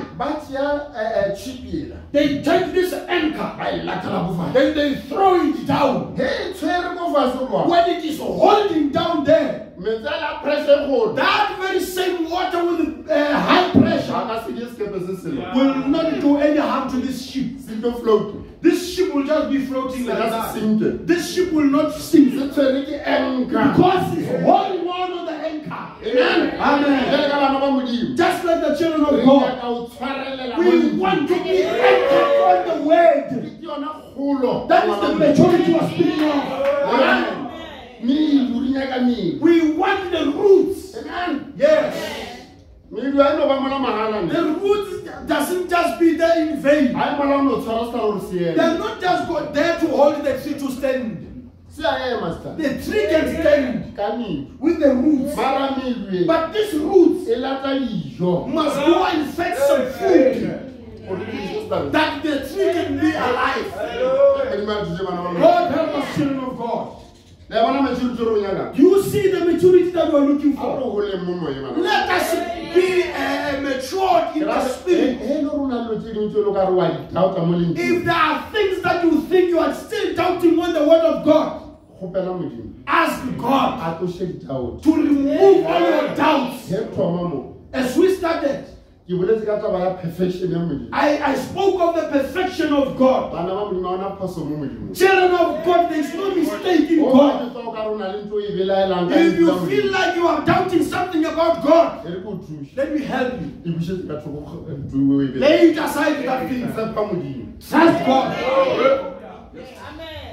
chip ela they take this anchor. Ba latela bofase then they throw it down. He tshwere ko fase kwa. When it is holding down there metsi a la pressure golo that very same water with uh, high pressure. A ka se je sekepe se selo will not do any harm to this ship. Float. This ship will just be floating like that. this ship will not sink. Se tshwere ke anchor. Because it's holding on to the anchor. Amen. Amen. jale ka bana ba modimo. Just like the children of God. nyaka o tshwarelela mo we want to be anchored on the word. Ke yona kgolo. That is the maturity we're speaking of Amen. medu re nyaka medu we want the roots. Amen. Yes. Medu a no ba mola mahala the roots doesn't just be there in vain. Ga mola o no tshwara se ka gore se eme they're not just go there to hold the tree to stand. Se a ema sta the tree can stand. With the roots. But these roots must go and fetch some food. That the tree can be alive. Modimo a thuse bana ba modimo. God help us children of God le bona maturity re o nyakang do you see the maturity that we're looking for. Goleng mo moye bana let us be uh, matured in the spirit. he le gore o na le dilo tse dingwe tse e le ka re wa dithaota mo if there are things that you think you are still doubting on the word of God ask God a tlose dithaota to remove all your doubts. He thoma mo. As we started ke boletse ka taba ya perfection ya modimo. I, I spoke of the perfection of God. Bana ba modimo ga ona phoso children of God there's no mistake in God. ga o ka re o na le ntho belaelang ka if you feel like you are doubting something about God re ko thuse let me help you. Busetse ka thoko ntho eo belaelang. lay it aside that thing tshepa modimo. Trust God.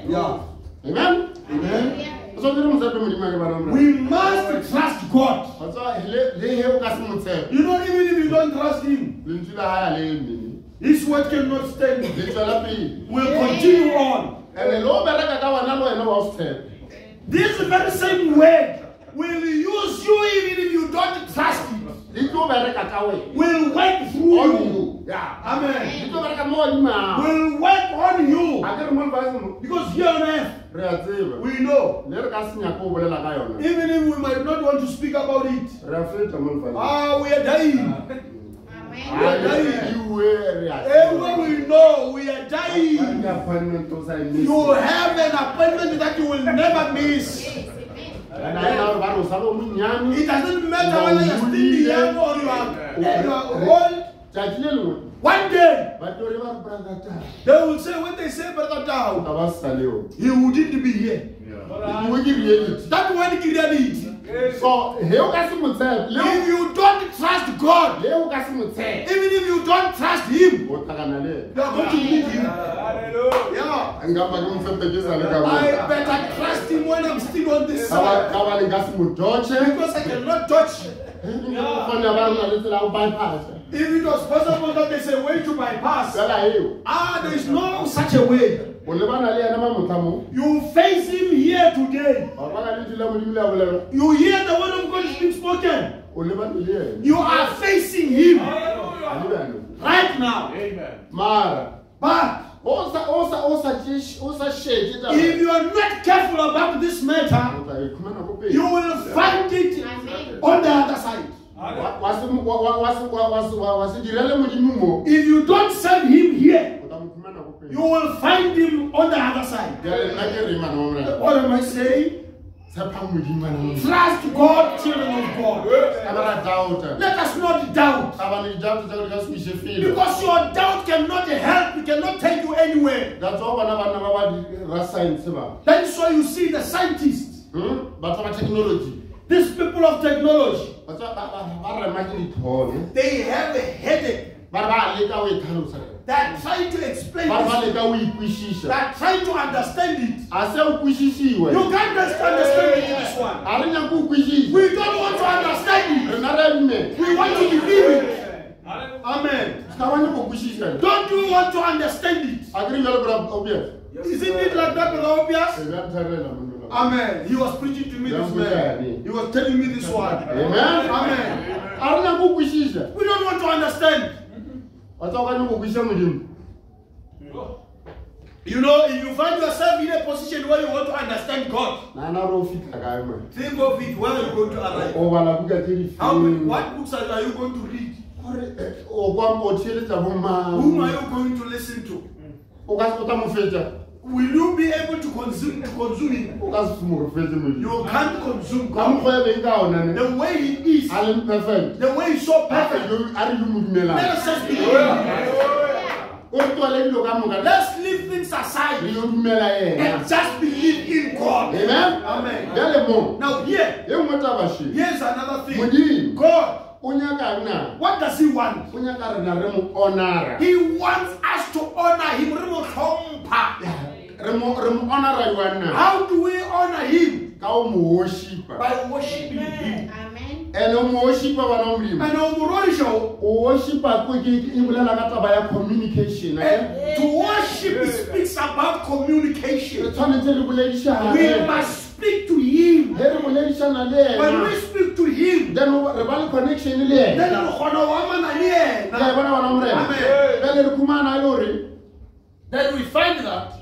Yeah amen. O tshwanetse re mo tshepe modimo a ke bana ba modimo. we must trust God. Wa tseba, le le he o ka se mo you know even if you don't trust him lentswe la hae a le his word cannot stand. We'll continue on. Ande le o bereka ka wena le wena wa o se tshepe. This very same word will use you even if you don't trust him di tlo bereka ka wena will work through on you. you. Ya. Amen. Di tlo bereka mo godimo ao will work on you. A ke re mo lefatsheng mo because here on earth re a tseba we know. Le re ka se nyaka o bolela ka yona even if we might not want to speak about it. Re a feta mo lefatsheng ah we are dying. Iwe re a everywhere we know we are dying. Ke appointment o sa you have an appointment that you will never miss it doesn't matter whether you're still young or you are, you are old. Tšatši le lengwe one day. Ba tlo re ba re brother they will say when they say brother o Tau ka ba se sa le o he wouldn't be here. Iwe ke reality that one reality so he o ka se mo tshepe le if you don't trust God le o ka se mo tshepe even if you don't trust him o tlhakana le. you are going to meet him. Yeah. Nkapa ke mo tshepe ke sa le ka I better trust him when I'm still on this ka ba side. ka ba le nka se mo doche because I cannot touch him. kgona ba rona le tsela o bypass. If it was possible that there's a way to bypass, ah, there is no such a way. O lebana le ena mamotla mo You face him here today. ba ba ka lentši la modimo le a bolela You hear the word of God is being spoken. o lebane le ena You are facing him a le bjalo right now. mara But if you are not careful about this matter, o tla ikhumana ko pele you will find it on the other side. If you don't serve him here, o tla mo khumana ko pele you will find him on the other side. Jwale nna ke reng bana ba molao? What am I saying? tshepang modimo bana ba molao. Trust God, children of God. Ka ba ra doubt-a. Let us not doubt. Ka ba le di-doubt tsa gore di ka se go ise felo. Because your doubt cannot help, it cannot take you anywhere. That's why bana ba nna ba ba di- ra science ba. That is why you see the scientists, Hmm? batho ba technology these people of technology, they have a headache. Ba re ba leka o tlhalosa They are trying to explain ba re ba this. leka o They kwešiša trying to understand it. a se o kwešišiwe You can't just understand it in this one. a re nyako o kwešiša We don't want to understand it. rena re mme We want to believe it. Amen. ska ba nyako kwešiša Don't you want to understand it? a kere bjalo bra obvious Isn't it like that, Brother Obias? bja nthabela monna Amen. He was preaching to me this man. He was telling me this one. amen Amen. a re nyako kwešiša We don't want to understand. Wa tsa o ka nyako kwešiša modimo You know, if you find yourself in a position where you want to understand God, nana re o fitlha kae man think of it where you're going to arrive. o bala buka tse di How many, what books are, are you going to read? Eh, o kwa o theeletsa bo Whom are you going to listen to? O ka se o tla mo fetša Will you be able to consume to consume him? o ka se mo re fetse modimo You can't consume God. mokgwa beng ka onane The way he is, leng perfect the way he's so perfect. re yo mo Let us just believe him. o re tloele dilo ka moka Let's leave things aside yo dumela ena and just believe in God. amen Amen. Now here, here's another thing. God, o nyaka na what does he want? o nyaka rena re mo honora He wants us to honor him. Re mo hlompha. re mo re mo honora jwanna How do we honor him? ka o mo worshipa By worshiping him. Amen. and o mo worshipa bana modimo And Omurorisho, o worshipa ko ke ke- bolela ka taba ya communication and eh, eh? to worship speaks about communication. We must speak to him. ge re boledišana le When we speak to him, then o- re ba le connection le then ena re kgona le yena. bona bana morena Amen. bjale re khumana le gore Then we find that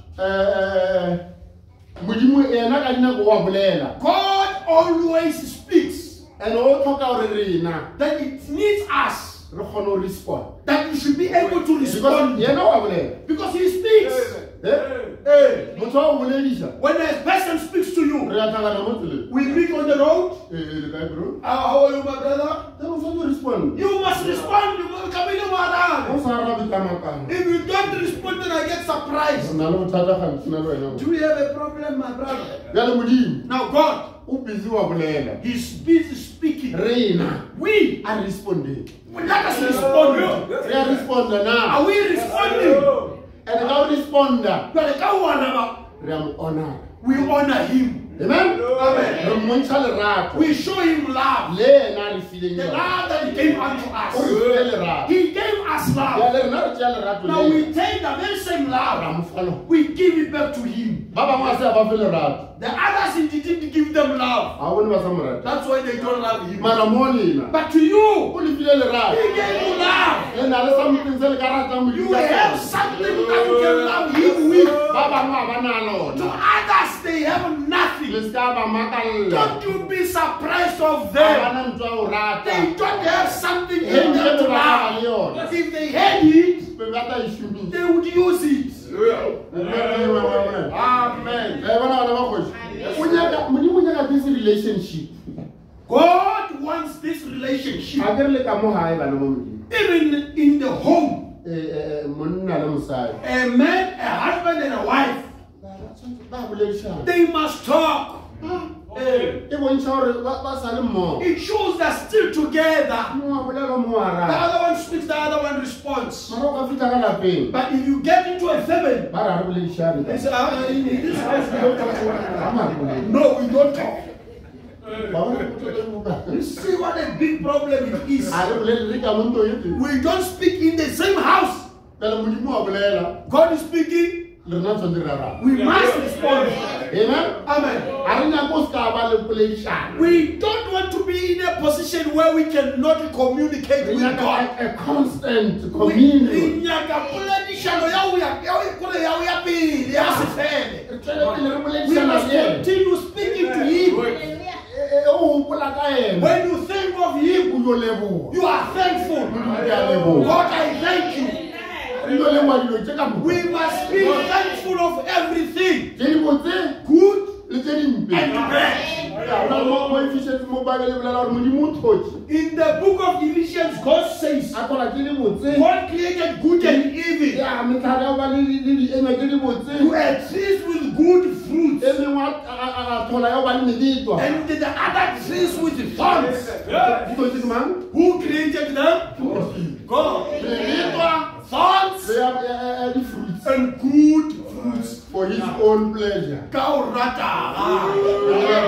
modimo ena ka dinako wa bolela God always speaks. and o tlhoka gore rena That it needs us. re kgone go respond That we should be able to respond. yena wa bolela Because he speaks. Eh? Hey, motho wa go bolediša when a person speaks to you, ya tlhakana mo tseleng we meet on the road. Eh, eh, le bro How, how are you, my brother? then o tshwanetse respond You must respond. You must come in o the sa arabe ka makana If you don't respond, then I get surprised. re na le bothata gantsi na le wena mo. Do we have a problem, my brother? bjale Now, God, o busy wa bolela He's busy speaking. rena We, a respondeng let us respond. re a responda na Are we responding? And ka o responda But ka wana, re a mo honora we honor Him. amen Amen. We show Him love. le ena a re fileng The love that He gave unto us. He gave us love. bjale rena re tšea lerato Now we take the very same love, mo fa lona we give it back to Him. Ba bangwe a se a ba fe lerato The others, He didn't give them love. ga bone ba sa mo rata That's why they don't love Him. mara mo lena But to you, o le file lerato He gave you love. le na le something se le ka You have something that you can love Him with. ba bangwe ga ba na To others, they have nothing. se ka ba makalela Don't you be surprised of them. bana ntwa o rata They don't have something in them to love. If they had it, be ba tla šomiša they would use it. Amen Amen. Modimo o nyaka this relationship God wants this relationship, even in the home. A man, a husband, and a wife, they must talk. e bontšha gore ba ba sa le mmogo It shows they're still together. mongwe a bolela mo wa The other one speaks, the other one responds. mara o ka fitlha ka lapeng But if you get into a family, ba re a re boledišane they say, ah, in this house we don't talk to one another. ma re boledi. No, we don't talk. Ba bona bothata bo bokae? You see what a big problem it is. a re bolele le ka mo ntho teng We don't speak in the same house. pele modimo wa bolela God is speaking. Le rena tshwanetse re araba We must respond. amen Amen. ga re nyako o se ka ba le poledišana We don't want to be in a position where we cannot communicate with God. a- constant communion we nyaka poledišano ya ho ya- ya ho ikole ya ah. ho ya pele, ya se fele. re tswele pele re We must continue speaking to Him. Hallelujah. O gopola ka ena When you think of Him, o yo leboga you are thankful. ke a leboga God, I thank you. We must be thankful of everything, tse di botse good le tse dimpe and bad. Ona mo mo Ephesians mo Bible bolela gore modimo o thotse. In the book of Ephesians, God says, a tlhola ke di botse God created good and evil. Ya metlhare ya go ba le le dienywa ke di botse to exist with good fruits, and the other trees with thorns. dilo tse di mang? Who created them? God. Thorns di-fruits and good fruits. for his own pleasure Ka o rata. Hallelujah.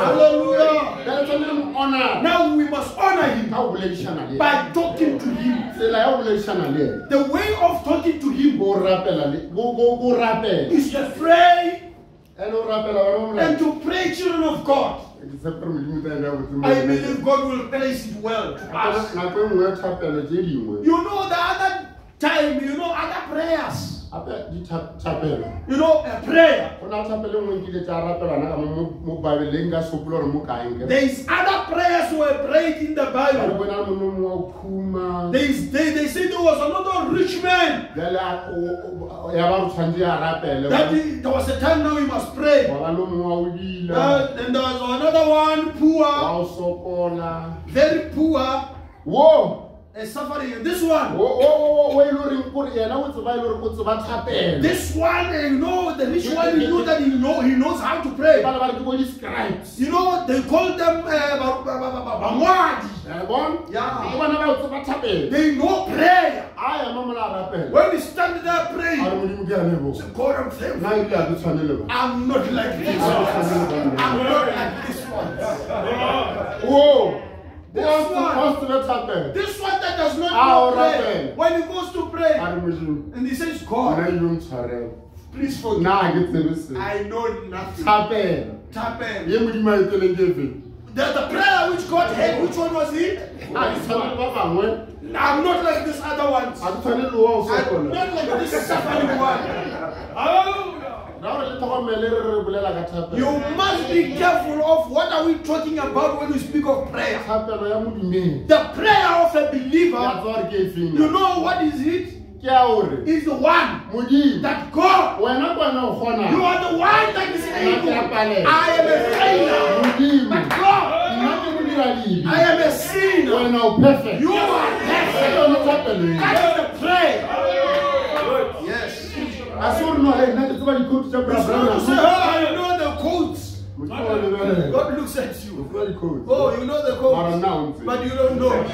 Hallelujah. Jale tshwanetse re mo honor Now we must honor him ka go boledišana le ena. by talking to him. tsela ya go boledišana le ene the way of talking to him is to pray ene o rapela bana ba and to pray, children of God. ke tshepere modimo tsa ene ya botse mo I believe God will place it well to us. nako nngwe ya thapelo tse dingwe You know, the other time, you know, other prayers. gape dithapelo You know, a prayer. go na thapelo nngwe tsa rapelana ka mo- mo- mo ka sopolo gore mo kaeng There is other prayers were prayed in the Bible. bona le monna mongwe khuma There is, they, they say there was another rich man. bjale a- o- o- ya ba go ya rapele That there was a time now he must pray. wa ba le wa go dila Uh, and there was another one poor, sokola very poor, wo suffering. This one, this one, you know, the rich one, he knew that he know he knows how to pray. ba le ba re ke bo di-scribes You know, they call them uh, ba- bangwadi. Yeah. ke bona ba o tseba thapelo They know prayer. a ema mola a rapela When we stand there praying, re modimo ke a lebo God, I'm thankful. nna ebile a ke tshwane le bona I'm not like this. I'm not like this one. wo This one. se tsebe thapelo This one that does not know pray. When he goes to pray, a re modimo and he says, God, please forgive. nna ga ke tsebe se I know nothing. Happen. ye a eteleng ke efeng The, the prayer which God heard, which one was it? a ke tshwane le ba bangwe I'm not like this other ones. a ke tshwane le wa o I'm not like this suffering one. Oh, ra gore le tlhokomele re re bolela ka thapelo you must be careful of what are we talking about when we speak of prayer. thapelo ya modumedi The prayer of a believer, tsa gore ke efeng you know what is it? ke a gore Is the one that God, wena ke wena o you are the one that is able. Nna ke a palela. I am a failure. But God, nna ke modira I am a sinner. wena o perfect You are perfect. That is the prayer. Yes. a se gore no nna ke tseba dikhotu tsa It's not to say, oh, you know the codes. modimo wa lebelela God looks at you. Oh, you know the codes. nna o ntse But you don't know.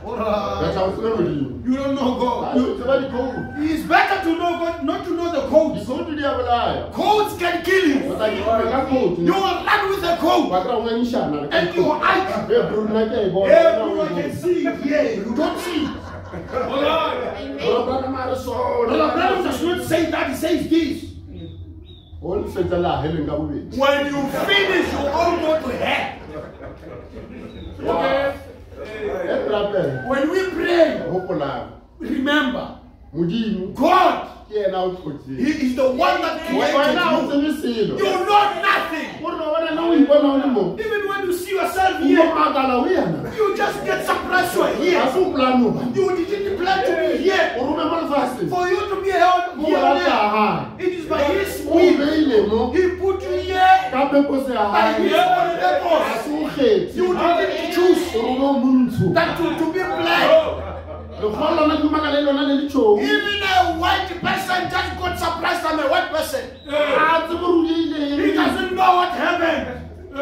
Batla Alright. o tsebe modimo You don't know God. o tseba dikhotu It's better to know God, not to know the codes. dikhotu di a bolaya Codes can kill you. tla ke ka khoutu You will run with the code. ba kry a ngangišana And you will act. brona ke a e bona Everyone can see here. You don't see it. Brother Mara so- Brother not say that. He says this. o le fetsa la heleng ka bobedi When you finish, you all go to hell. Okay? When we pray, remember, modimo God, ke ena o He is the one that wena o created tsebe you. selo You know nothing. gore no bona na o ipona o le mo Even when you see yourself o here, makala o you just get surprised you are here. se o polano ba You didn't plan to be here. o rome mo lefatsheng For you to be held here, rata now. gae it is by His o will. beile mo He put you here ka pepose ya by His gae own ga purpose. se o kgetse You didn't choose o rome o montsho that to, to be blind. Even a white person just got surprised I'm a white person. a tsebe gore o He ile doesn't know what happened. Eh?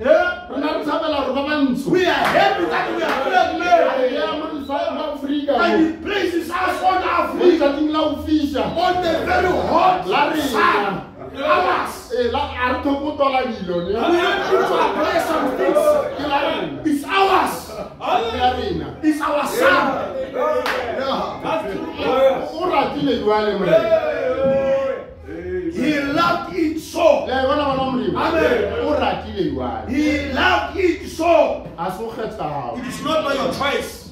Yeah. re na re thabela gore ba bantsho We are happy that we are black men. ya mo lefa- mo Afrika And mo. He places us on mo Africa. letsatsing la go fiša On the very hot la rena sun. Ours. Eh, la- a re thokotola dilo ne. We don't need to apply some things. Ke la rena. It's ours. It's our son. Yeah. o ratile jwale morena He loved it so. le bona bona morena Amen. o ratile jwale He loved it so. a se o It is not by your choice.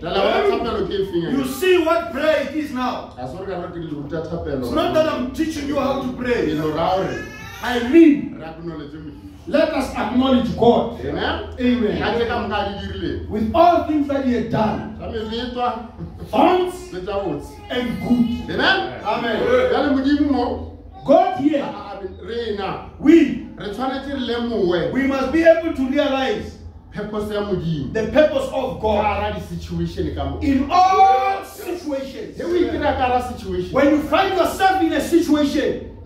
lela bona thapelo ke You see what prayer it is now. a se gore ka ke le ruta thapelo It's not that I'm teaching you how to pray. dilo ra gore I mean, re acknowledge modimo let us acknowledge God. amen. Amen. ka tle ka moka a di dirileng With all things that He had done, tsa meletswa thorns le tsa botse and good. amen. Amen. God here, ah, ah, a- a- rena we re tshwanetse re lemoe we must be able to realize purpose ya modimo the purpose of God in all situations. ge o ikry-a ka gara situation. When you find yourself in a situation,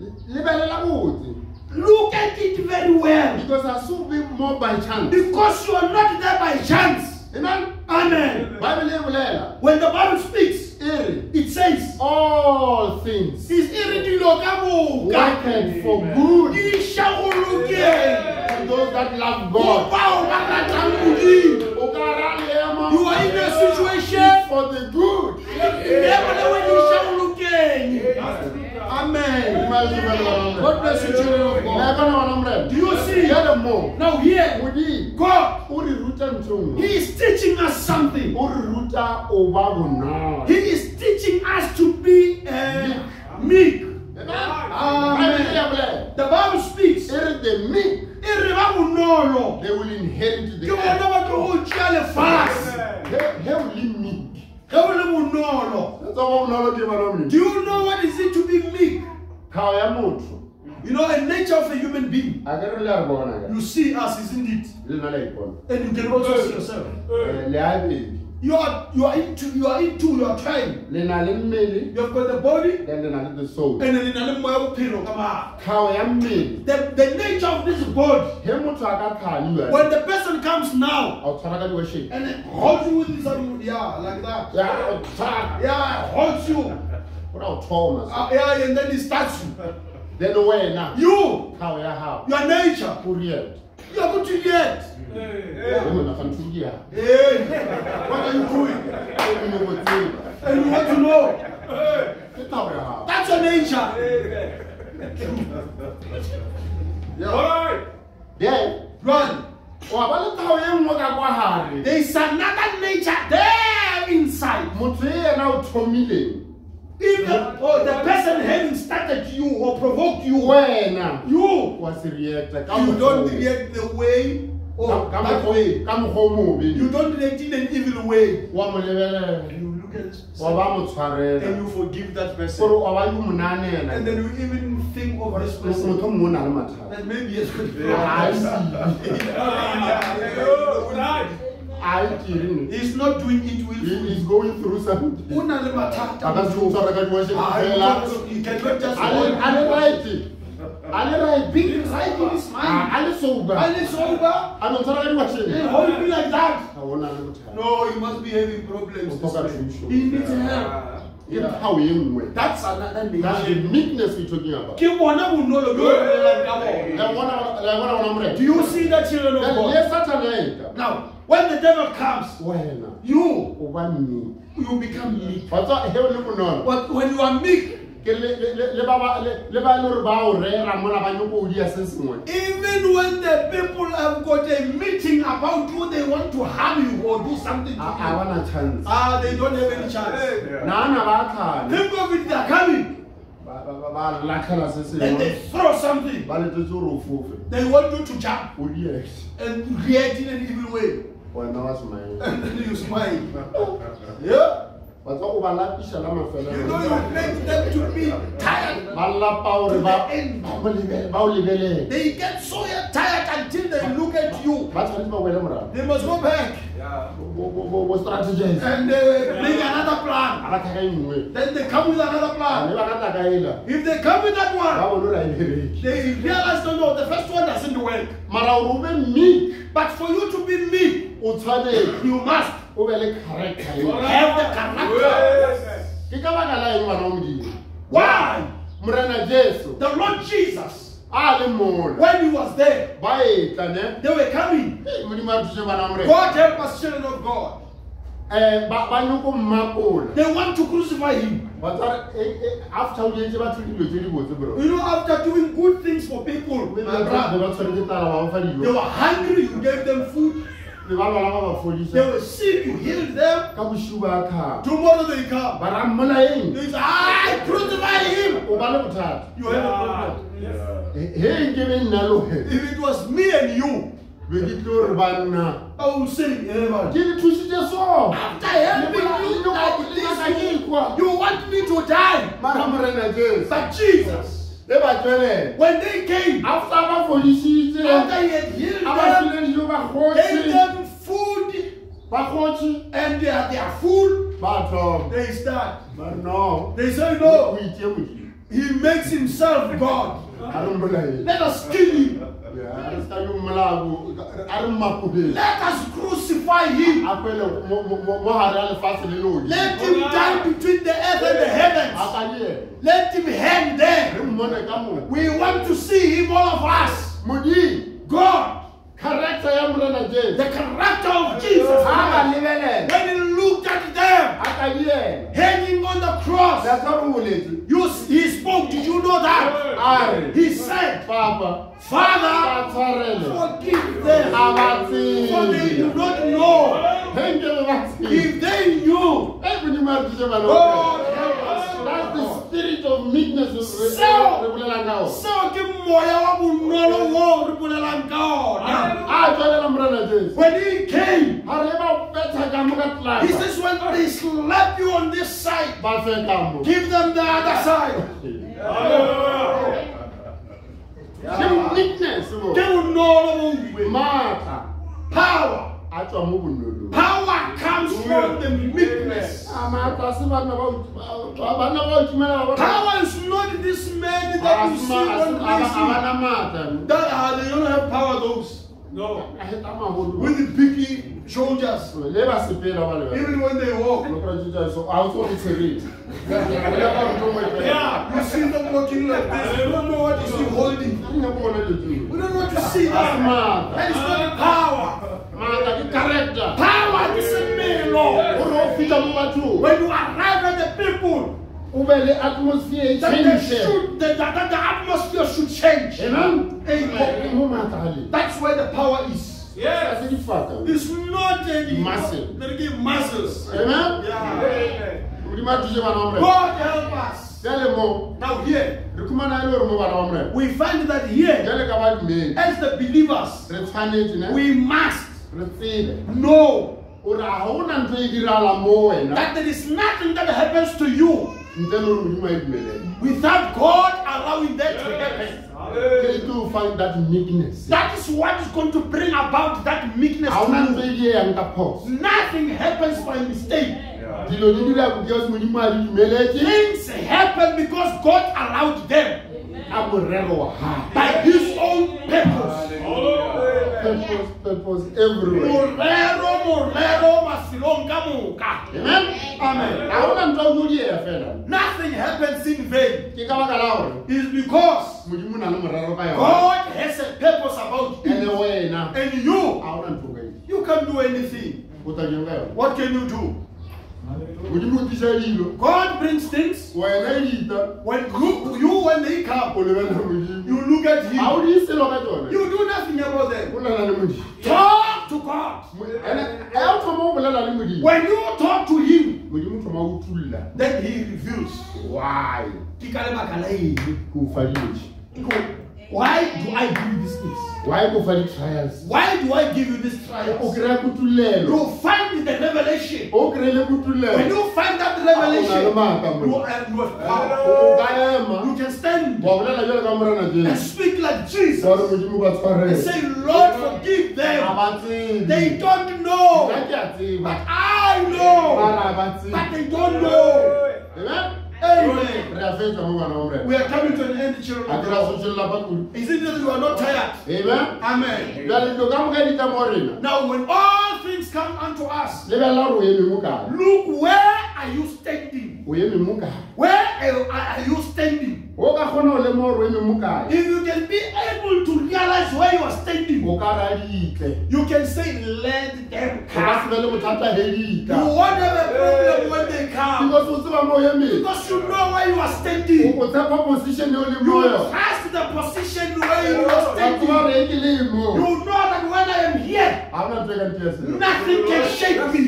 look at it very well. Because I se o be more by chance. Because you are not there by chance. amen. Amen. bible bolela When the Bible speaks, it says, all things "Is iridilo ka moka, worked for good. Di sha o lokela." to those that love God. bao ba ratang modimo O ka ra leema You are in a situation- for the good. Lebo le wedisa amen god bless you children of god. Do you see? Now here god. O re ruta ntho nngwe. he is teaching us something. O re ruta o ba bonolo he is teaching us to be uh, meek. Ya the bible speaks. The meek. Re ba bonolo they will inherit the earth. ba tlo go tšea lefase do you know what is it to be meek? Kgao ya motho. You know a nature of a human being. A ka re le a re bona ka. You see us isn't it? Le nna la ipona. And you can also see yourself eh, Le a bedi you are you are into you are into you are trying le mmele. You have got the body. Then le na le the soul. And then na le moya bophelo ka mare. Kgao ya mmele. The the nature of this body. He motho a ka tlhaliwa when the person comes now a o tshwara ka di-worship. and then holds you with his arm yeah like that. Yeah, tshwara. Yeah holds you. O uh, yeah and then he starts you. Then now you. Kgao ya gago your nature. Riet you are good to get e monagantukia hey. What are you doing mo botseng and you want to know? Ke kgao ya gago. That's your nature. Then run. Wa ba le kgao ye nngwe ka kwa gare. There is another nature there inside motho yena o thomileng If the, oh, the person having started you or provoked you, wena you, wa se reacta ka you don't mokgwa react the way or ka- ka that way. ka mokgwa o mobe. You don't react in an evil way. wa mo lebelela. You look at wa ba mo and you forgive that gore person. wa ba yo monanela And then you even think of this person. motho mongwe o na le mathata. That maybe it's ah, good. A kerene He's not doing it willfully. is going through something Una le a ka mathata. se tshwara ka di-worship Ah, you cannot- You cannot just a le a le right a le right Being right in his mind. a a le sober And it's over. a no tshwara ka di-worship And how you be like that? a o na le bothata No, he must be having problems. O hloka thuso. He needs help. Nngwe That's another that's the meekness we're talking about. Ke bona bonolo bo re bolelang ka bona. La bona- la bona bona morena? Do you see that children of God? le Satan a Now, when the devil comes, you o ba meek you become meek. wa tswa he o le bonolo But when you are meek, even when the people have got a meeting about you, they want to harm you or do something to a a you. bana chance Ah, they don't have any chance. naana ba tlhane Think of it, they are coming and they throw something. ba letetse gore o fofe They want you to jump o react and react in an evil way. wena wa semaele And then you smile. Yeah? Wa tswa o ba lapiša la You know, you make them to be tired. ba lapa gore ba ba mo lebe- ba o lebelele. They get so tired until they look at you. ba tshwanetse ba boele morago. They must go back. And uh, make another plan. a ba tlhaka nngwe. Then they come with another plan. ba ka tla ka ela If they come with that one, bone gore a bereke they realize, no, no, the first one doesn't work. mara gore o be meek. But for you to be meek, you must o be le character nngwe. have the character. ke ka baka la eng ngwana wa modimo Why? morena jesu The Lord Jesus, a le mola when he was there, ba etla ne they were coming. Modimo a thuse bana more God help us, children of God. Eh, mmakola They want to crucify him. Eh, eh, after o dietse batho dilo tse di botse bro You know, after doing good things for people, my ba brother, ba tshwanetse tala ba fa they were hungry, you gave them food. Le ba lwala ba ba They will see you healed them. ka bosiu ba tlhago Tomorrow they come. ba ra mmolaeng They say, ah, I crucify him. o ba le bothata You have a problem. he nke be nna le If it was me and you, be ke tlo re banna I would say, yeah, man. ke le thusitse so After helping you like this, you want me to die. mara morena jesu But Jesus, e ba tswelela when they came, after ba fodisitse after he had healed them, gave them food, and they are, they are full, ba thoma they start. ba no. They say, no, he makes himself God. A re mbolaeng Let us kill him. a re ska yo mmolao a re mmapoleng Let us crucify him. Let him die between the earth and the heavens. ka le ena Let him hang re there. mmone ka moka We want to see him, all of us. God, jesu the character of Jesus Christ, when he looked at them a ka di ena hanging on the cross, ya tshware boletse you, he spoke. Did you know that? He said, Father, tshwarele forgive them, for they do not know. ge nke be ba tsebe If they knew, modimo a thuse bana God help us. Spirit of meekness re- re So- re bolelang ka seo ke moya wa bonolo wo re bolelang ka ona. Ah, ah, a tswalela morena jesu. When he came a re ba betha ka mo ka he says when they slap you on this side ba feta mo give them the other side. Ke meekness bo. Ke bonolo maatla power a tswa mo bonolong power comes from the meekness. A maatla a se banna ba ut- ba- banna ba utumela ba bona- power is not this man that you see ma- a se- on a ba- a TV bana maatla that ah, they don't have power those. No. A heta magolo with the biggie shoulders. Le ba sepela ba le even when they walk. Yeah, you see them walking like this. You don't know what is he holding. We don't know what to see. That man. that is not power. Power is a melo. When you arrive at the people, that they should, that, that, that the atmosphere should change. Amen. That's where the power is. It's not any Muscle. They give muscles. Yeah. God help us. Now here, re khumana le gore mo bana ba morena we find that here, jale ka ba dumedi as the believers, re tshwanetse ne? we must re tsebe. Know ore ga gona ntho e dirala mo wena. That there is nothing that happens to you ntle le gore modimo a e dumelele without God allowing that to happen. ke to find that meekness. That is what is going to bring about that meekness ga ona to ntho you. di yang ka phoso. Nothing happens by mistake. dilo di dira because modimo a di dumeletse Things happen because God allowed them wa gae by His own purpose. purpose purpose everywhere. Morero, morero, masilong ka amen? Amen. ga ona ntho go diega fela Nothing happens in vain. ke ka baka It's because modimo o na le morero ka yona God has a purpose about wena And you, ga ona ntho o ka you can't do anything. o tla jeng ka yona What can you do? God brings things. wena dita When you, you when they come, o lebelela modimo you look at ga o Him. di selo ka tsone You do nothing about o them. lala le modimo Talk to God. ene e o thoma o bolela le modimo When you talk to Him, modimo o thoma o tulla then He reveals. why? Ke ka lebaka la eng? ke o fa diloši Why do I give you these things? why go o fa di-trials Why do I give you this trials? kotulelo You find the revelation. When you find that Ah, o na le revelation, you mo are you have power. ka ema You can stand wa bolela jalo ka morena and speak like Jesus re modimo ba and say, Lord, forgive them. They don't know. ke a tseba But I know. But they don't know. amen Amen. re a fetsa mo bana ba morena We are coming to an end, children of God. sotlhelela ba kudu Is it that you are not tired? amen Amen. jale dilo ka moka di tla mo rena Now, when all things come unto us, lebelela gore o eme mo kae look where are you standing? O eme mo kae Where are are you standing? o ka kgona go lemoga gore o eme mo kae If you can be able to realize where you are standing, o ka ra ditle you can say, Let them o ka se come. be le bothata he ditla You won't have a problem when they come because o tseba mo o emeng because you know where you are standing. o tshepa position o le mo You yona trust the position where you are standing. re ke le mo You know that when I am here, ga ona ntho ka ntea nothing can shake me.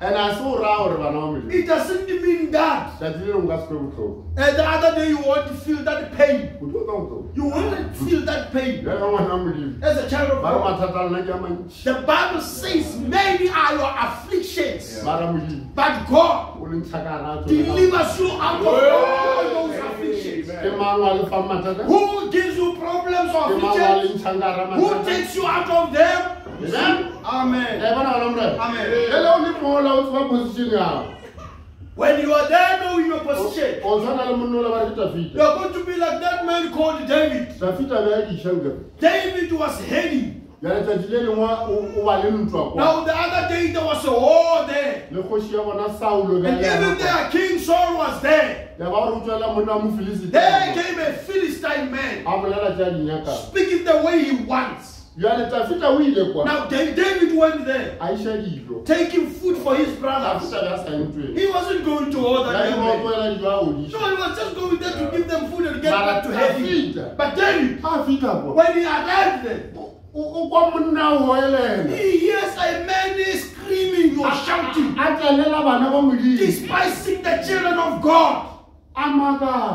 And a se o raya gore bana ba modimo It doesn't mean that. lengwe ka sekwe botlhoko And the other day you won't feel that pain. botlhoko ka botlhoko You won't feel that pain jale ka ngwana wa modimo as a child of God. mathata a lena ke a The Bible says many are your afflictions, modimo but God o le ntšhakara delivers you out of all those afflictions. ke mang wa lefang mathata Who gives you problems or ke mang wa le afflictions? Who takes you out of them? Amen. Amen. Eh, bona bana morena Amen. ele o le mola o position yago When you are there knowing your position, o tshwana le monna o le ba re ke you tafita are going to be like that man called David. tafita be ya David was heading. ya letsatsi le lengwe o o ba le ntwa kwa Now the other day there was a war there. le kgoši ya bona saulo And even their king Saul was there. ya ba gore o tswela monna wa mofilisita There came a Philistine man a bolela tša dinyaka speaking the way he wants. Bjale tafita o ile kwa Now David went there, a iša dijo taking food for his brothers. tafita be a sa He wasn't going to order ya them. ego there. tloela dijo a odiša No, he was just going there to give them food and get back to heaven. But David, a fita kwa when he arrived there, o o kwa monna o hoelela he hears a man is screaming or shouting, a tlelela bana ba modimo despising the children of God.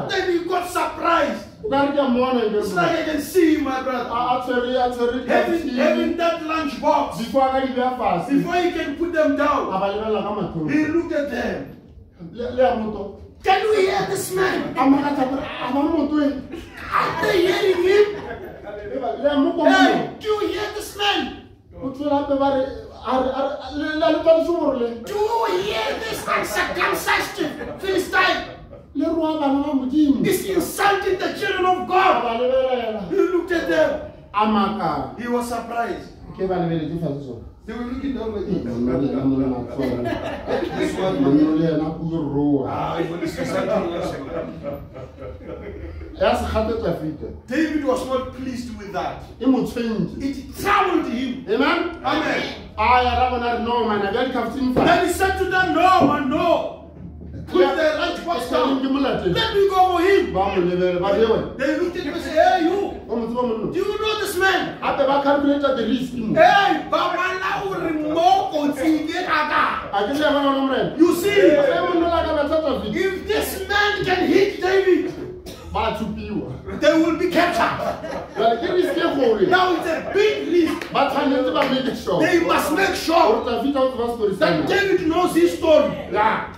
Then he got surprised. O ka re ke a mmona nke It's like I can see my brother, a tshwere a tshwere having, having that lunch box. before a ka di beya fase Before he can put them a down, ba lebelela ka he looked at them. le le ya moto Can we hear this man? a makatsa gore a ba motoe Are they hearing him? le ya moko Hey, do you hear this man? o tshwere gape ba re a re- a re- le le a gore le Do you hear this uncircumcised Philistine? Le roa bana ba modimo He's insulting the children of God. He looked at them. a makala He was surprised. ke ba lebeletse fase sone They were looking down like monna le ena monna a tshwara this one. monna le ena o roa Ah, he was insulting us. ya se gatetsa fita David was not pleased with that. e mo tshwentse It troubled him. amen Amen. a ya ra bona re no mana bja dikafeteng fa Then he said to them, No, man, no. Put the lunchbox ke down. molateng Let me go for him. ba mo lebele ba bewe They looked at him and said, Hey, you. o mo tseba Do monno you know this man? gape ba calculata the risk mo Hey, Baba Lauri Moko Tigeka. a ke se ya bona ona morena You see, ge monno la ka batlhatsa fita if this man can hit David, ba thupiwa they will be captured. jale ke risk e gore Now it's a big risk. ba tshwanetse ba make sure They must make gore sure tafita o tseba story sa that nna. David knows his story. Ya.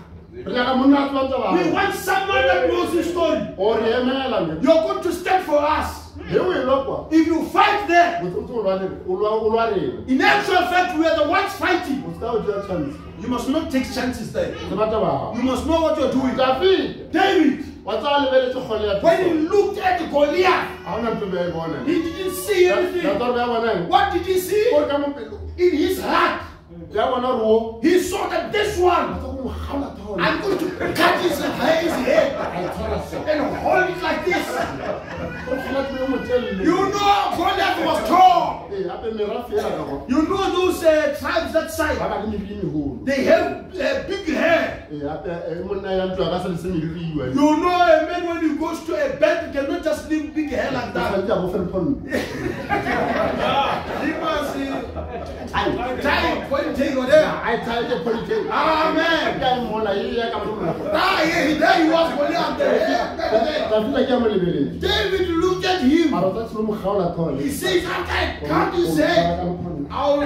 Re nyaka monna a tsebantsa We want someone that knows his story. ore emela nke You're going to stand for us. ge o lokwa If you fight there, botsotse o lwa le- o lwa o lwa rena in actual fact, we are the ones fighting. o seka o tšea chance You must not take chances there. se bata ba You must know what you're doing. David, wa tsaya lebeletse kgole ya when he looked at Goliath, ga ona ntho be bona he didn't see anything. tsore ya bonang What did he see? ore ka mopelo In his heart, ya bona gore o he saw that this one, tsa go mo gaola thole I'm going to cut his, his head and hold it like this. o kgola tlo motelele You know Goliath was tall. You know those uh, tribes that ba side, ba le meriri e megolo they have uh, big hair. ee gape eh, monna ya ntlo a ka se le se meririwa You know a man when he goes to a bed, he cannot just leave big hair like that. tshwanetse a bofele phono He must uh, tie when take on there. a e tshwanetse politics Amen. ka e mola e ya ka mona Ah, yeah, there he was Goliath there. tafita ke ya mo lebeletse David looked at him. mara o tsa tshelo mo gaola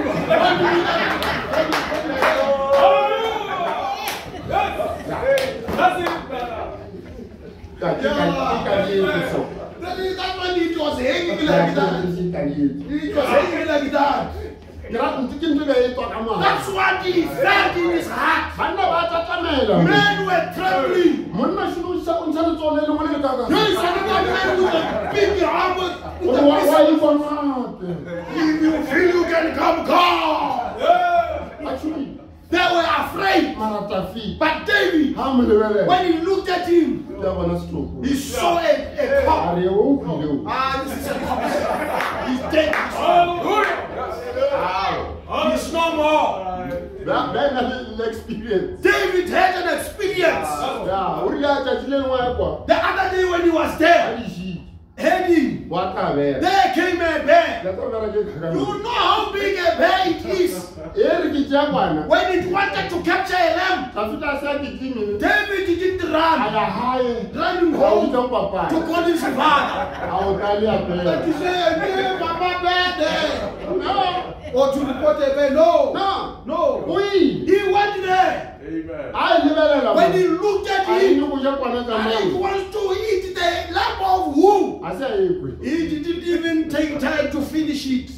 thole He says, after I cut his head, I'll That that when it was hanging like that. It was hanging like that. That's what he felt in his heart. banna ba tatamela Men were trembling. monna šilo o ntšha letsone le ngwane le There is another man with a big armor. With a wa missile. If you feel you can come, come. actually They were afraid. But David, ha mo lebele when he looked at him, ya bona setoko he saw a, a cup. re o utlwile o Ah, this is a cup. He's dead. He's no more. ba na le le experience David had an experience. ya o rile a tšatši le lengwe ya kwa The other day when he was there, heading, wa tabela there came a bear. ya tsabela ke You kgakana know how big a bear it is. e re ke tšea kwana. When it wanted to capture a lamb, tafita a se a ketime David didn't a run, ya gae running a o home bitsa to papaa call his father. a o ka le But apela he said, "Hey, Papa bear there. no Or to report a bear. No. no No. o ile He went there. a lebelela When he looked at a him, le go ja kwana and he mang wants to eat the lamb of who? a se a He didn't even take time to finish it.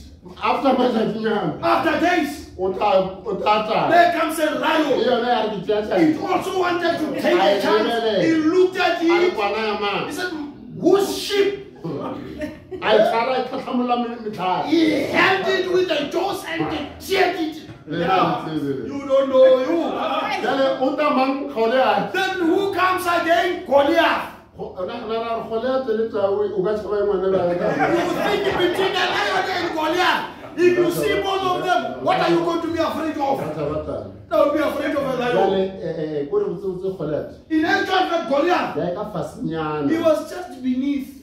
after matšatšinyana After days, o tla o tla tala there comes a le lion. yona ya re ke tšea He also wanted to take a chance. He looked at a re it. kwana ya mang He said, Whose sheep? a tshwara tlhatlhamola metlhare He held it with the jaws and he teared it. Yeah. You don't know you. jale o tamang kgaole a Then who comes again? Goliath. ra re kgolete le tau o ka tšhaba ngwana ba ya ka You think between a lion and Goliath. If you see both of them, what are you going to be afraid of? Don't be afraid of a lion. Eh, eh, eh, kore botsebotse kgolete In actual fact, Goliath, he was just beneath.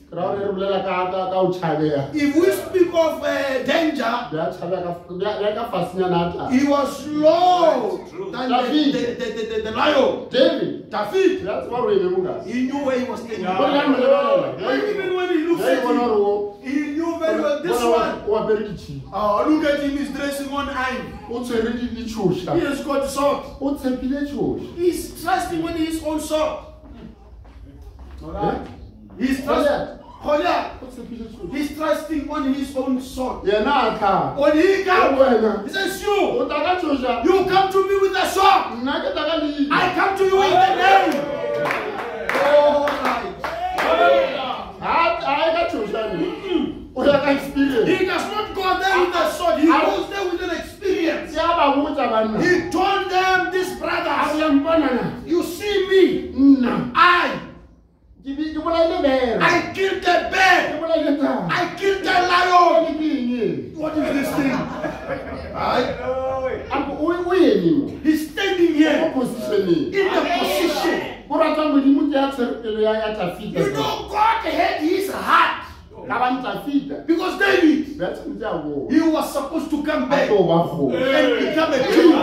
If we speak of uh, danger, ya tšhabega ya ka fasenyana a tla he was low than the, David. the, the, the, the, the lion. david David, ya tseba gore o eme mokase he knew where he was standing. Gore ya mo lebelela, ya e- Even when he looks e at him, he knew very well this bona one. o apere ditšhipa Oh, look at him, he's dressing on iron. o tshwere di- He ditšhoša has got sword. o tshepile tšhoša He's trusting on his own sword. Eh? He's trusting. Goliath. o tshepile tšhoša He's trusting on his own sword. yena a tla When he Ke comes, wena he says, o You, tla ka tšhoša you come to me with a sword. nna ke tla ka leina I come to you in the name. All right. ha e ka tšhošane o ya ka experience. He does not go there with a sword. He goes there with an experience. se a ba botsa banna He told them, these a brothers, bolamponana you see me. nna I, ke bi- ke bolaile bere I killed a ke bear. bolaile taba I killed a lion. ke eng What is this thing? Right? Ako, o o eme mo He's standing mo here positioneng in the position. o rata modimo ke ya tshwerepelo ya ya tafita You know, God had his heart ka ba ntafita because David, be a tshwanetse a boa he was supposed to come a tlo and become a king.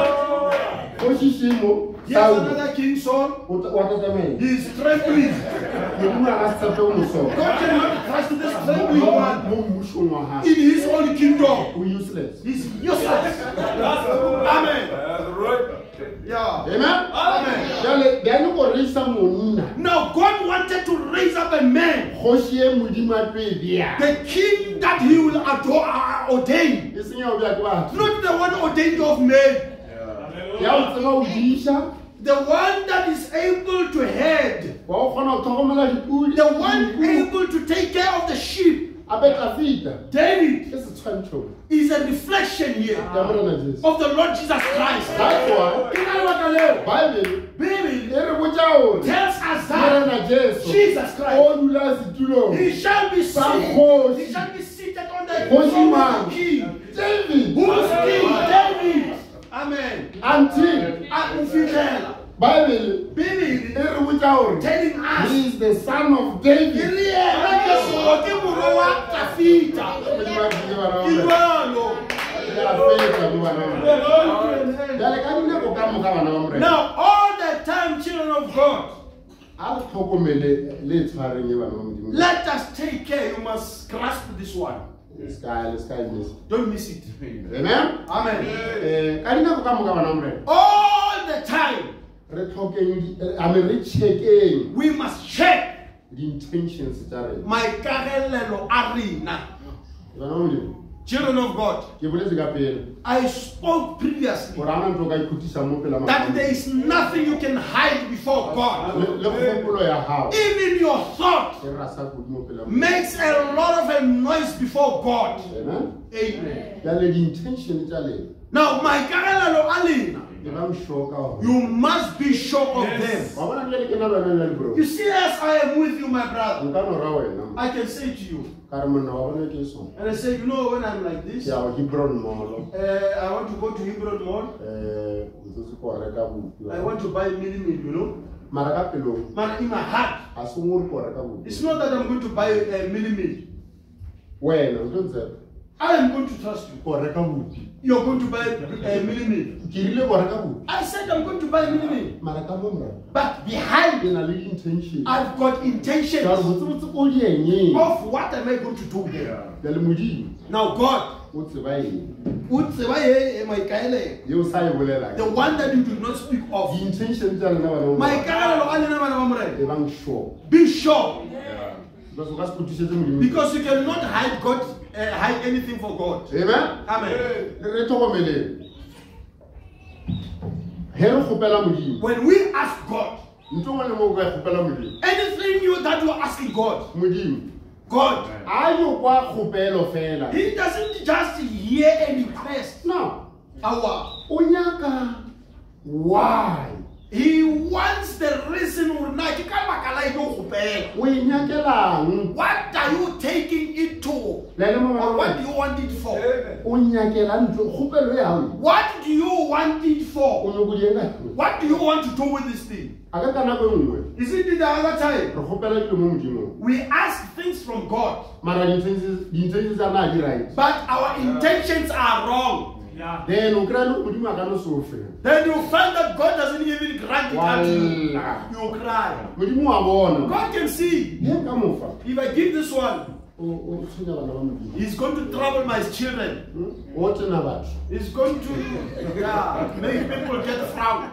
kgošišimo Here's another king, son. wa tatamela He is trembling. modimo a ka se tshepe o mosola God cannot trust this trembling one mo mmušong wa gae in his own kingdom. o useless He's useless. Amen. Yeah. amen Amen. jale bjale go reisa monna Now, God wanted to raise up a man, kgoši modimo a tlo the king that he will adore, uh, ordain. Not the one ordained of men, ya o tseba o the one that is able to head, wa go kgona go tlhokomela dipudi? The one able to take care of the sheep. a betla fita David is a reflection here jesu. of the Lord Jesus Christ. that's why Ke ka lebaka leo, bible Bible re botsa gore tells us that Jesus Christ, o dula setulong. He shall be seated, he shall be seated on the throne of the king. David Who's king? David. Amen. until Akufilela. bible Bible e re botsa gore telling us he is the son of david ke le yena Jesu ke morwa wa Dafita. Modimo a tlile bana ba Ke morena. jwalo. Ya feta mo bana ba morena. jale ka dinako ka moka bana ba morena Now, all the time, children of God, a re tlhokomele le tshwareng bana ba modimo let us take care. You must grasp this one. Le ska- le ska miss. Don't miss it. amen Amen. Eh, ka dinako ka moka bana morena All the time, re tlhokeng di- re- a me re checkeng we must check the intentions tsa rena maikarelelo a rena. bana Children of God, ke boletse ka pele. I spoke previously gore ana ntho o ka ikhutisa mo pela that there is nothing you can hide before God. le le kgopolo ya gago Even your thought rasa kudu mo pela makes a lot of a noise before God. amen. Amen. jale di-intention tsa lena. Now, maikarelelo a lena, ke ba msure ka gore you must be sure of them. wa bona jale ke na lona la lebro You see, as I am with you, my brother, nka no ra wena. I can say to you, ka re monna wa bona ke sone and I say, you know, when I'm like this, uh, I want to go to Hebron Mall. ntse se ko reka bupi I want to buy mini meal, you know. mara ka pelong Man, in my heart, ga se ngore ko reka bupi it's not that I'm going to buy a mini meal. wena o I am going to trust you. Ko reka bupi You're going to buy. a mini meal. ke rile ko reka bupi I said I'm going to buy a mini meal. mara ka mo morago But behind ke it, na le di-intention I've got intentions. Ka re botsebotse ko di engeng of what am I going to do? Modimo. Now, God, o tseba eng? o tseba ye- ye maikaelelo, ye o sa bolelang the one that you do not speak of. di-intention tsa lena bana ba morena, Maikarelelo a lena bana ba morena. e bang sure. Be sure, because o ka se phutisetse modimo. Because you cannot hide God, uh, hide anything for God. amen? Amen. re re tlhokomeleng he re kgopela modimo. When we ask God, ntho ngwe le mo o ka e kgopela modimo. anything you that you are asking God, modimo. God, a yo kwa kgopelo fela. He doesn't just hear a request. no. Our o nyaka why he wants the reason gore na ke ka baka la eng o kgopela. O e nyakelang. What are you taking it to? Le le mo or what do you want it for? O nyakela ntho kgopelo yago what do you want it o for nyokodienga what do you want to do with this thing? A ka ka nako nngwe. Is it the other time? Re kgopela dilo mo modimong we ask things from god. Mara dintshentse tsa na di right. But our intentions are wrong then o kry-a le modimo a ka no sofe then you find that god doesn't even grant it unto you. You cry. Modimo wa bona god can see. He ka mofa if i give this one he's going to trouble my children Hmm? o tena batho going to yeah, make people get frown.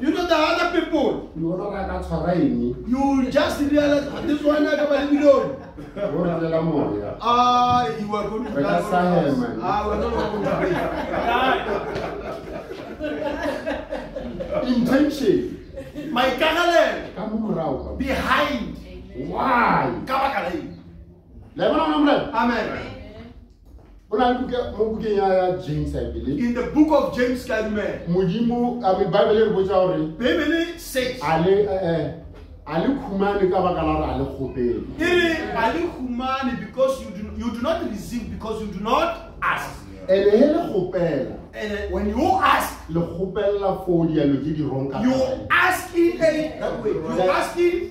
You know the other people, you just realize "Ah, this one I got a million. o Ah, you are going to die. not. Ah, we're not going to intention. My cagalel ka mo morago ka behind. Why Kabakalai. le bona ona mola Amen. o na le buka- mo bukeng ya james i believe In the book of James Kadme, modimo a me- bible re botsa gore Bible says, a le a le khumane ka baka la gore a le kgopele "Iri ali humani because you do, you do not receive because you do not ask. and he le kgopela And when you ask, le kgopelela for dialo tse wrong ka you ask in a that way. You ask in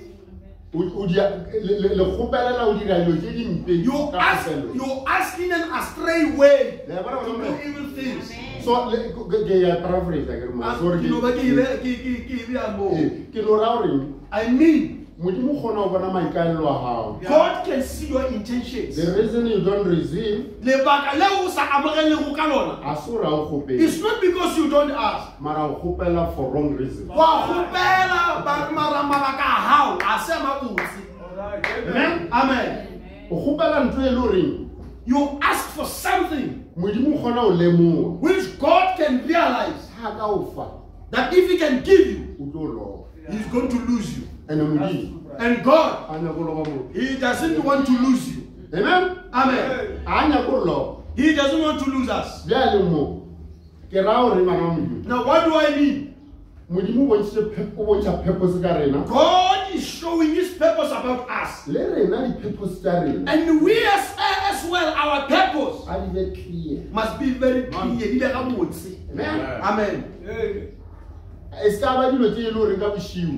You ka ask, kgopelo. you ask in an astray way to do evil things. so le- ke ke ya paraphrase ke re mo sorry ah, ke no ba ke ile- ke- ke- ke ile a moo. Ke lo ra gore I mean, modimo kgona go bona maikaelelo a gago God can see your intentions. the reason you don't receive Lebaka leo o sa amogelego ka lona, a se gore a o It's not because you don't ask. mara o kgopela for wrong reason Wa kgopela ba- mara mabaka a hao a se mabotse. Amen? Amen. o kgopela ntho e le goreng You ask for something modimo kgona go lemoga which God can realize ga ka o that if He can give you, o tlo loga He's going to lose you. And God, a nyako loga motho He doesn't want to lose you. amen Amen. a nyako go loga He doesn't want to lose us. bjale mo ke ra gore bana ba modimo Now, what do I mean? modimo o bontšhitše phep- o bontšha purpose ka rena God is showing His purpose about us. le rena di-purpose tša rena And we as, as well, our purpose a di be clear must be very clear. Di be gabotse. amen Amen.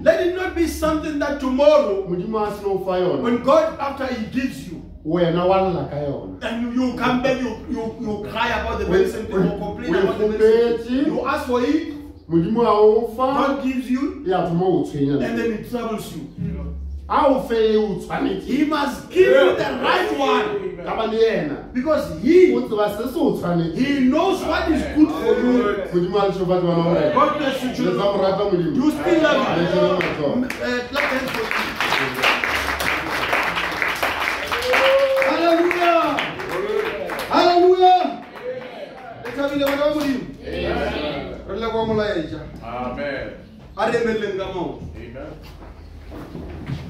Let it not be something that tomorrow, modimo a seno o fa yona when God, after He gives you, wena wa lla ka yona and you, you come back, you, you, you cry about the very same thing, or complain We- we about the very same kgopetse. thing. You ask for it, modimo a o fa God gives you, e a thoma o tshwenya and then it troubles you. He must give you the right one ka ba le ena because He tseba se se o He knows what is good for you. modimo a lesofatse bana gore God bless you, children. sa mo rata modimo You still love Him. Uh, clap hands for Him. Hallelujah. Hallelujah. Le thabile bana ba Modimo. Re leboha molaetša. Amen. A emeleng ka moo. Amen.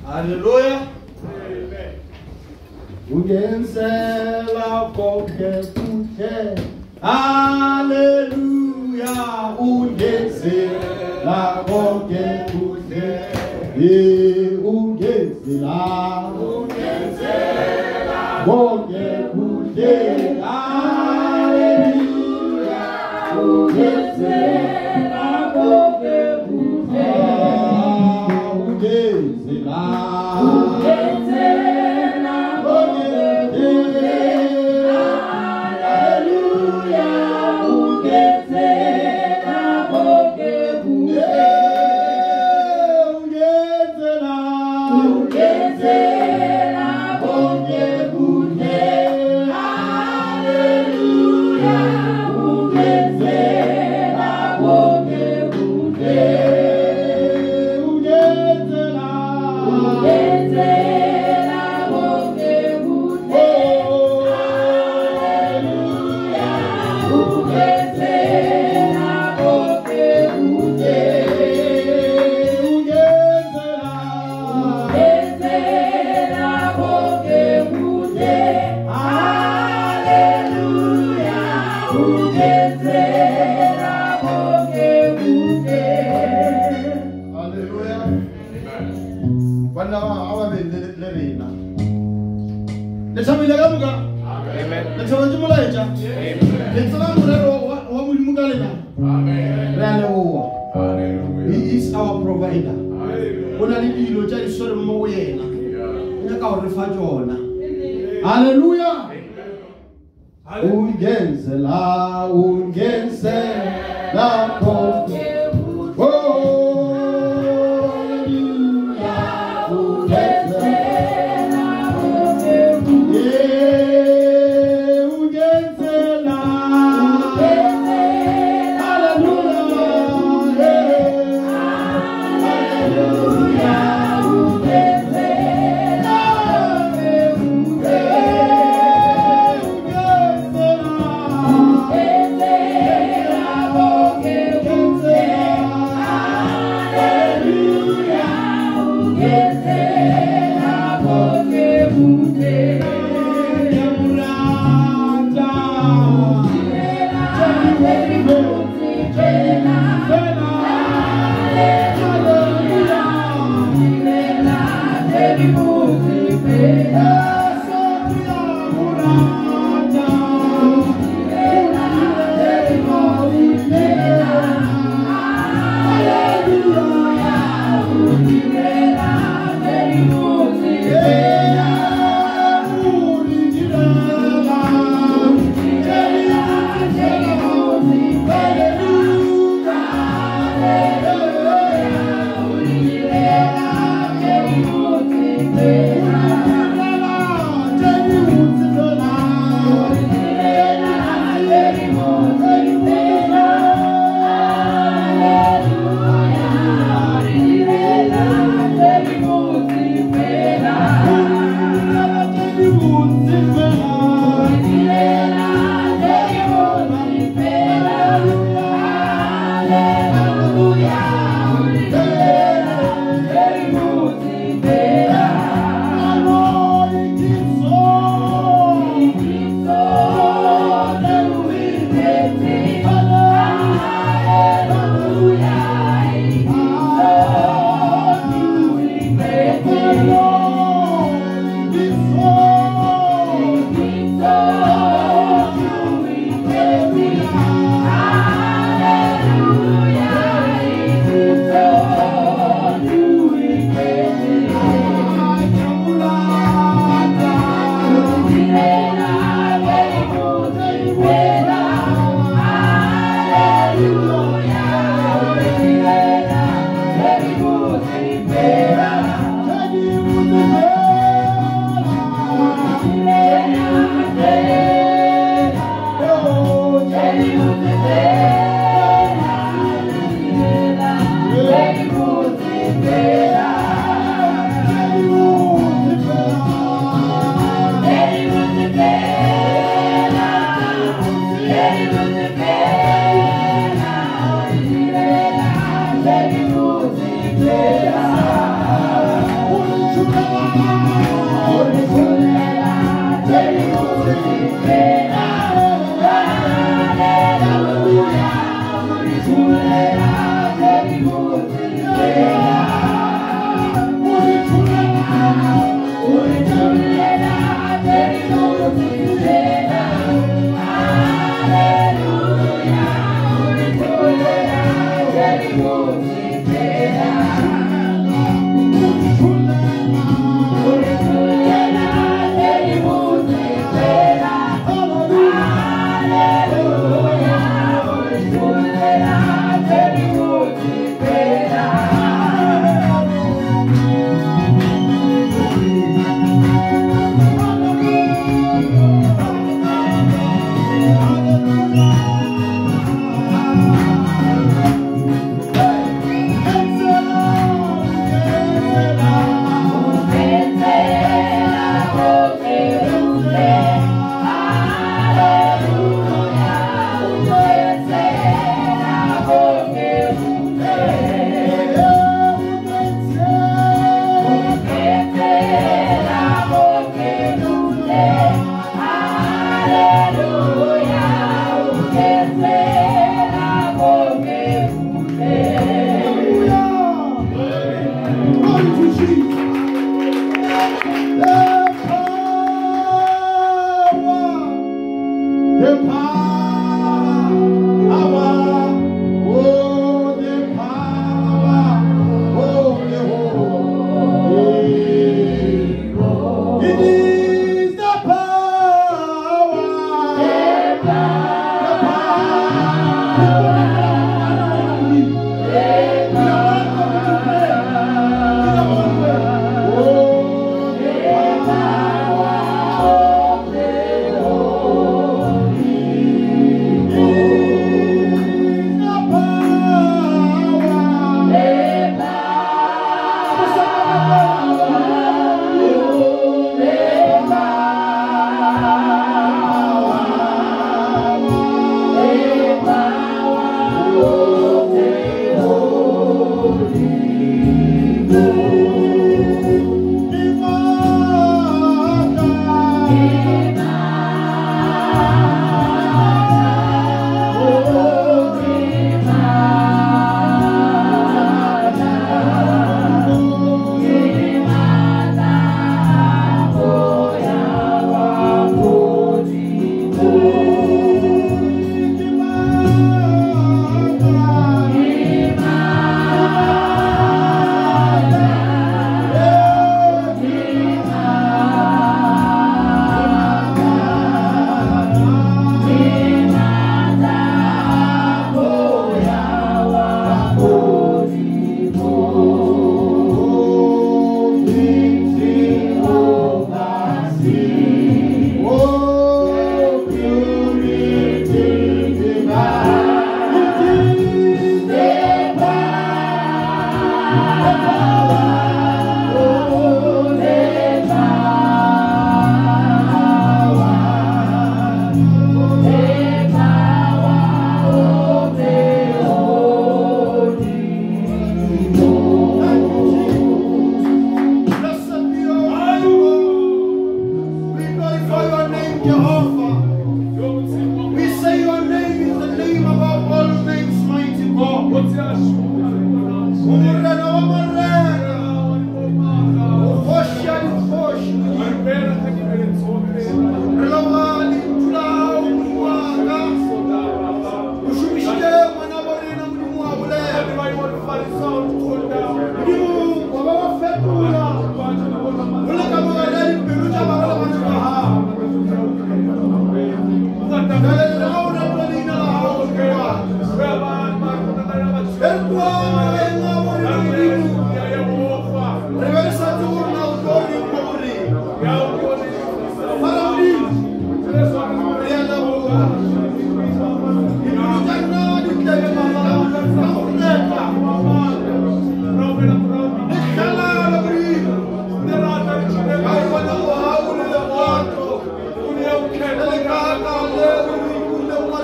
Hallelujah. ungenzela konke kuhle Hallelujah. ungenzela konke kuhle Eh, ungenzela konke kuhle Haleluya. ungenzela Aleluia.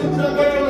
Shall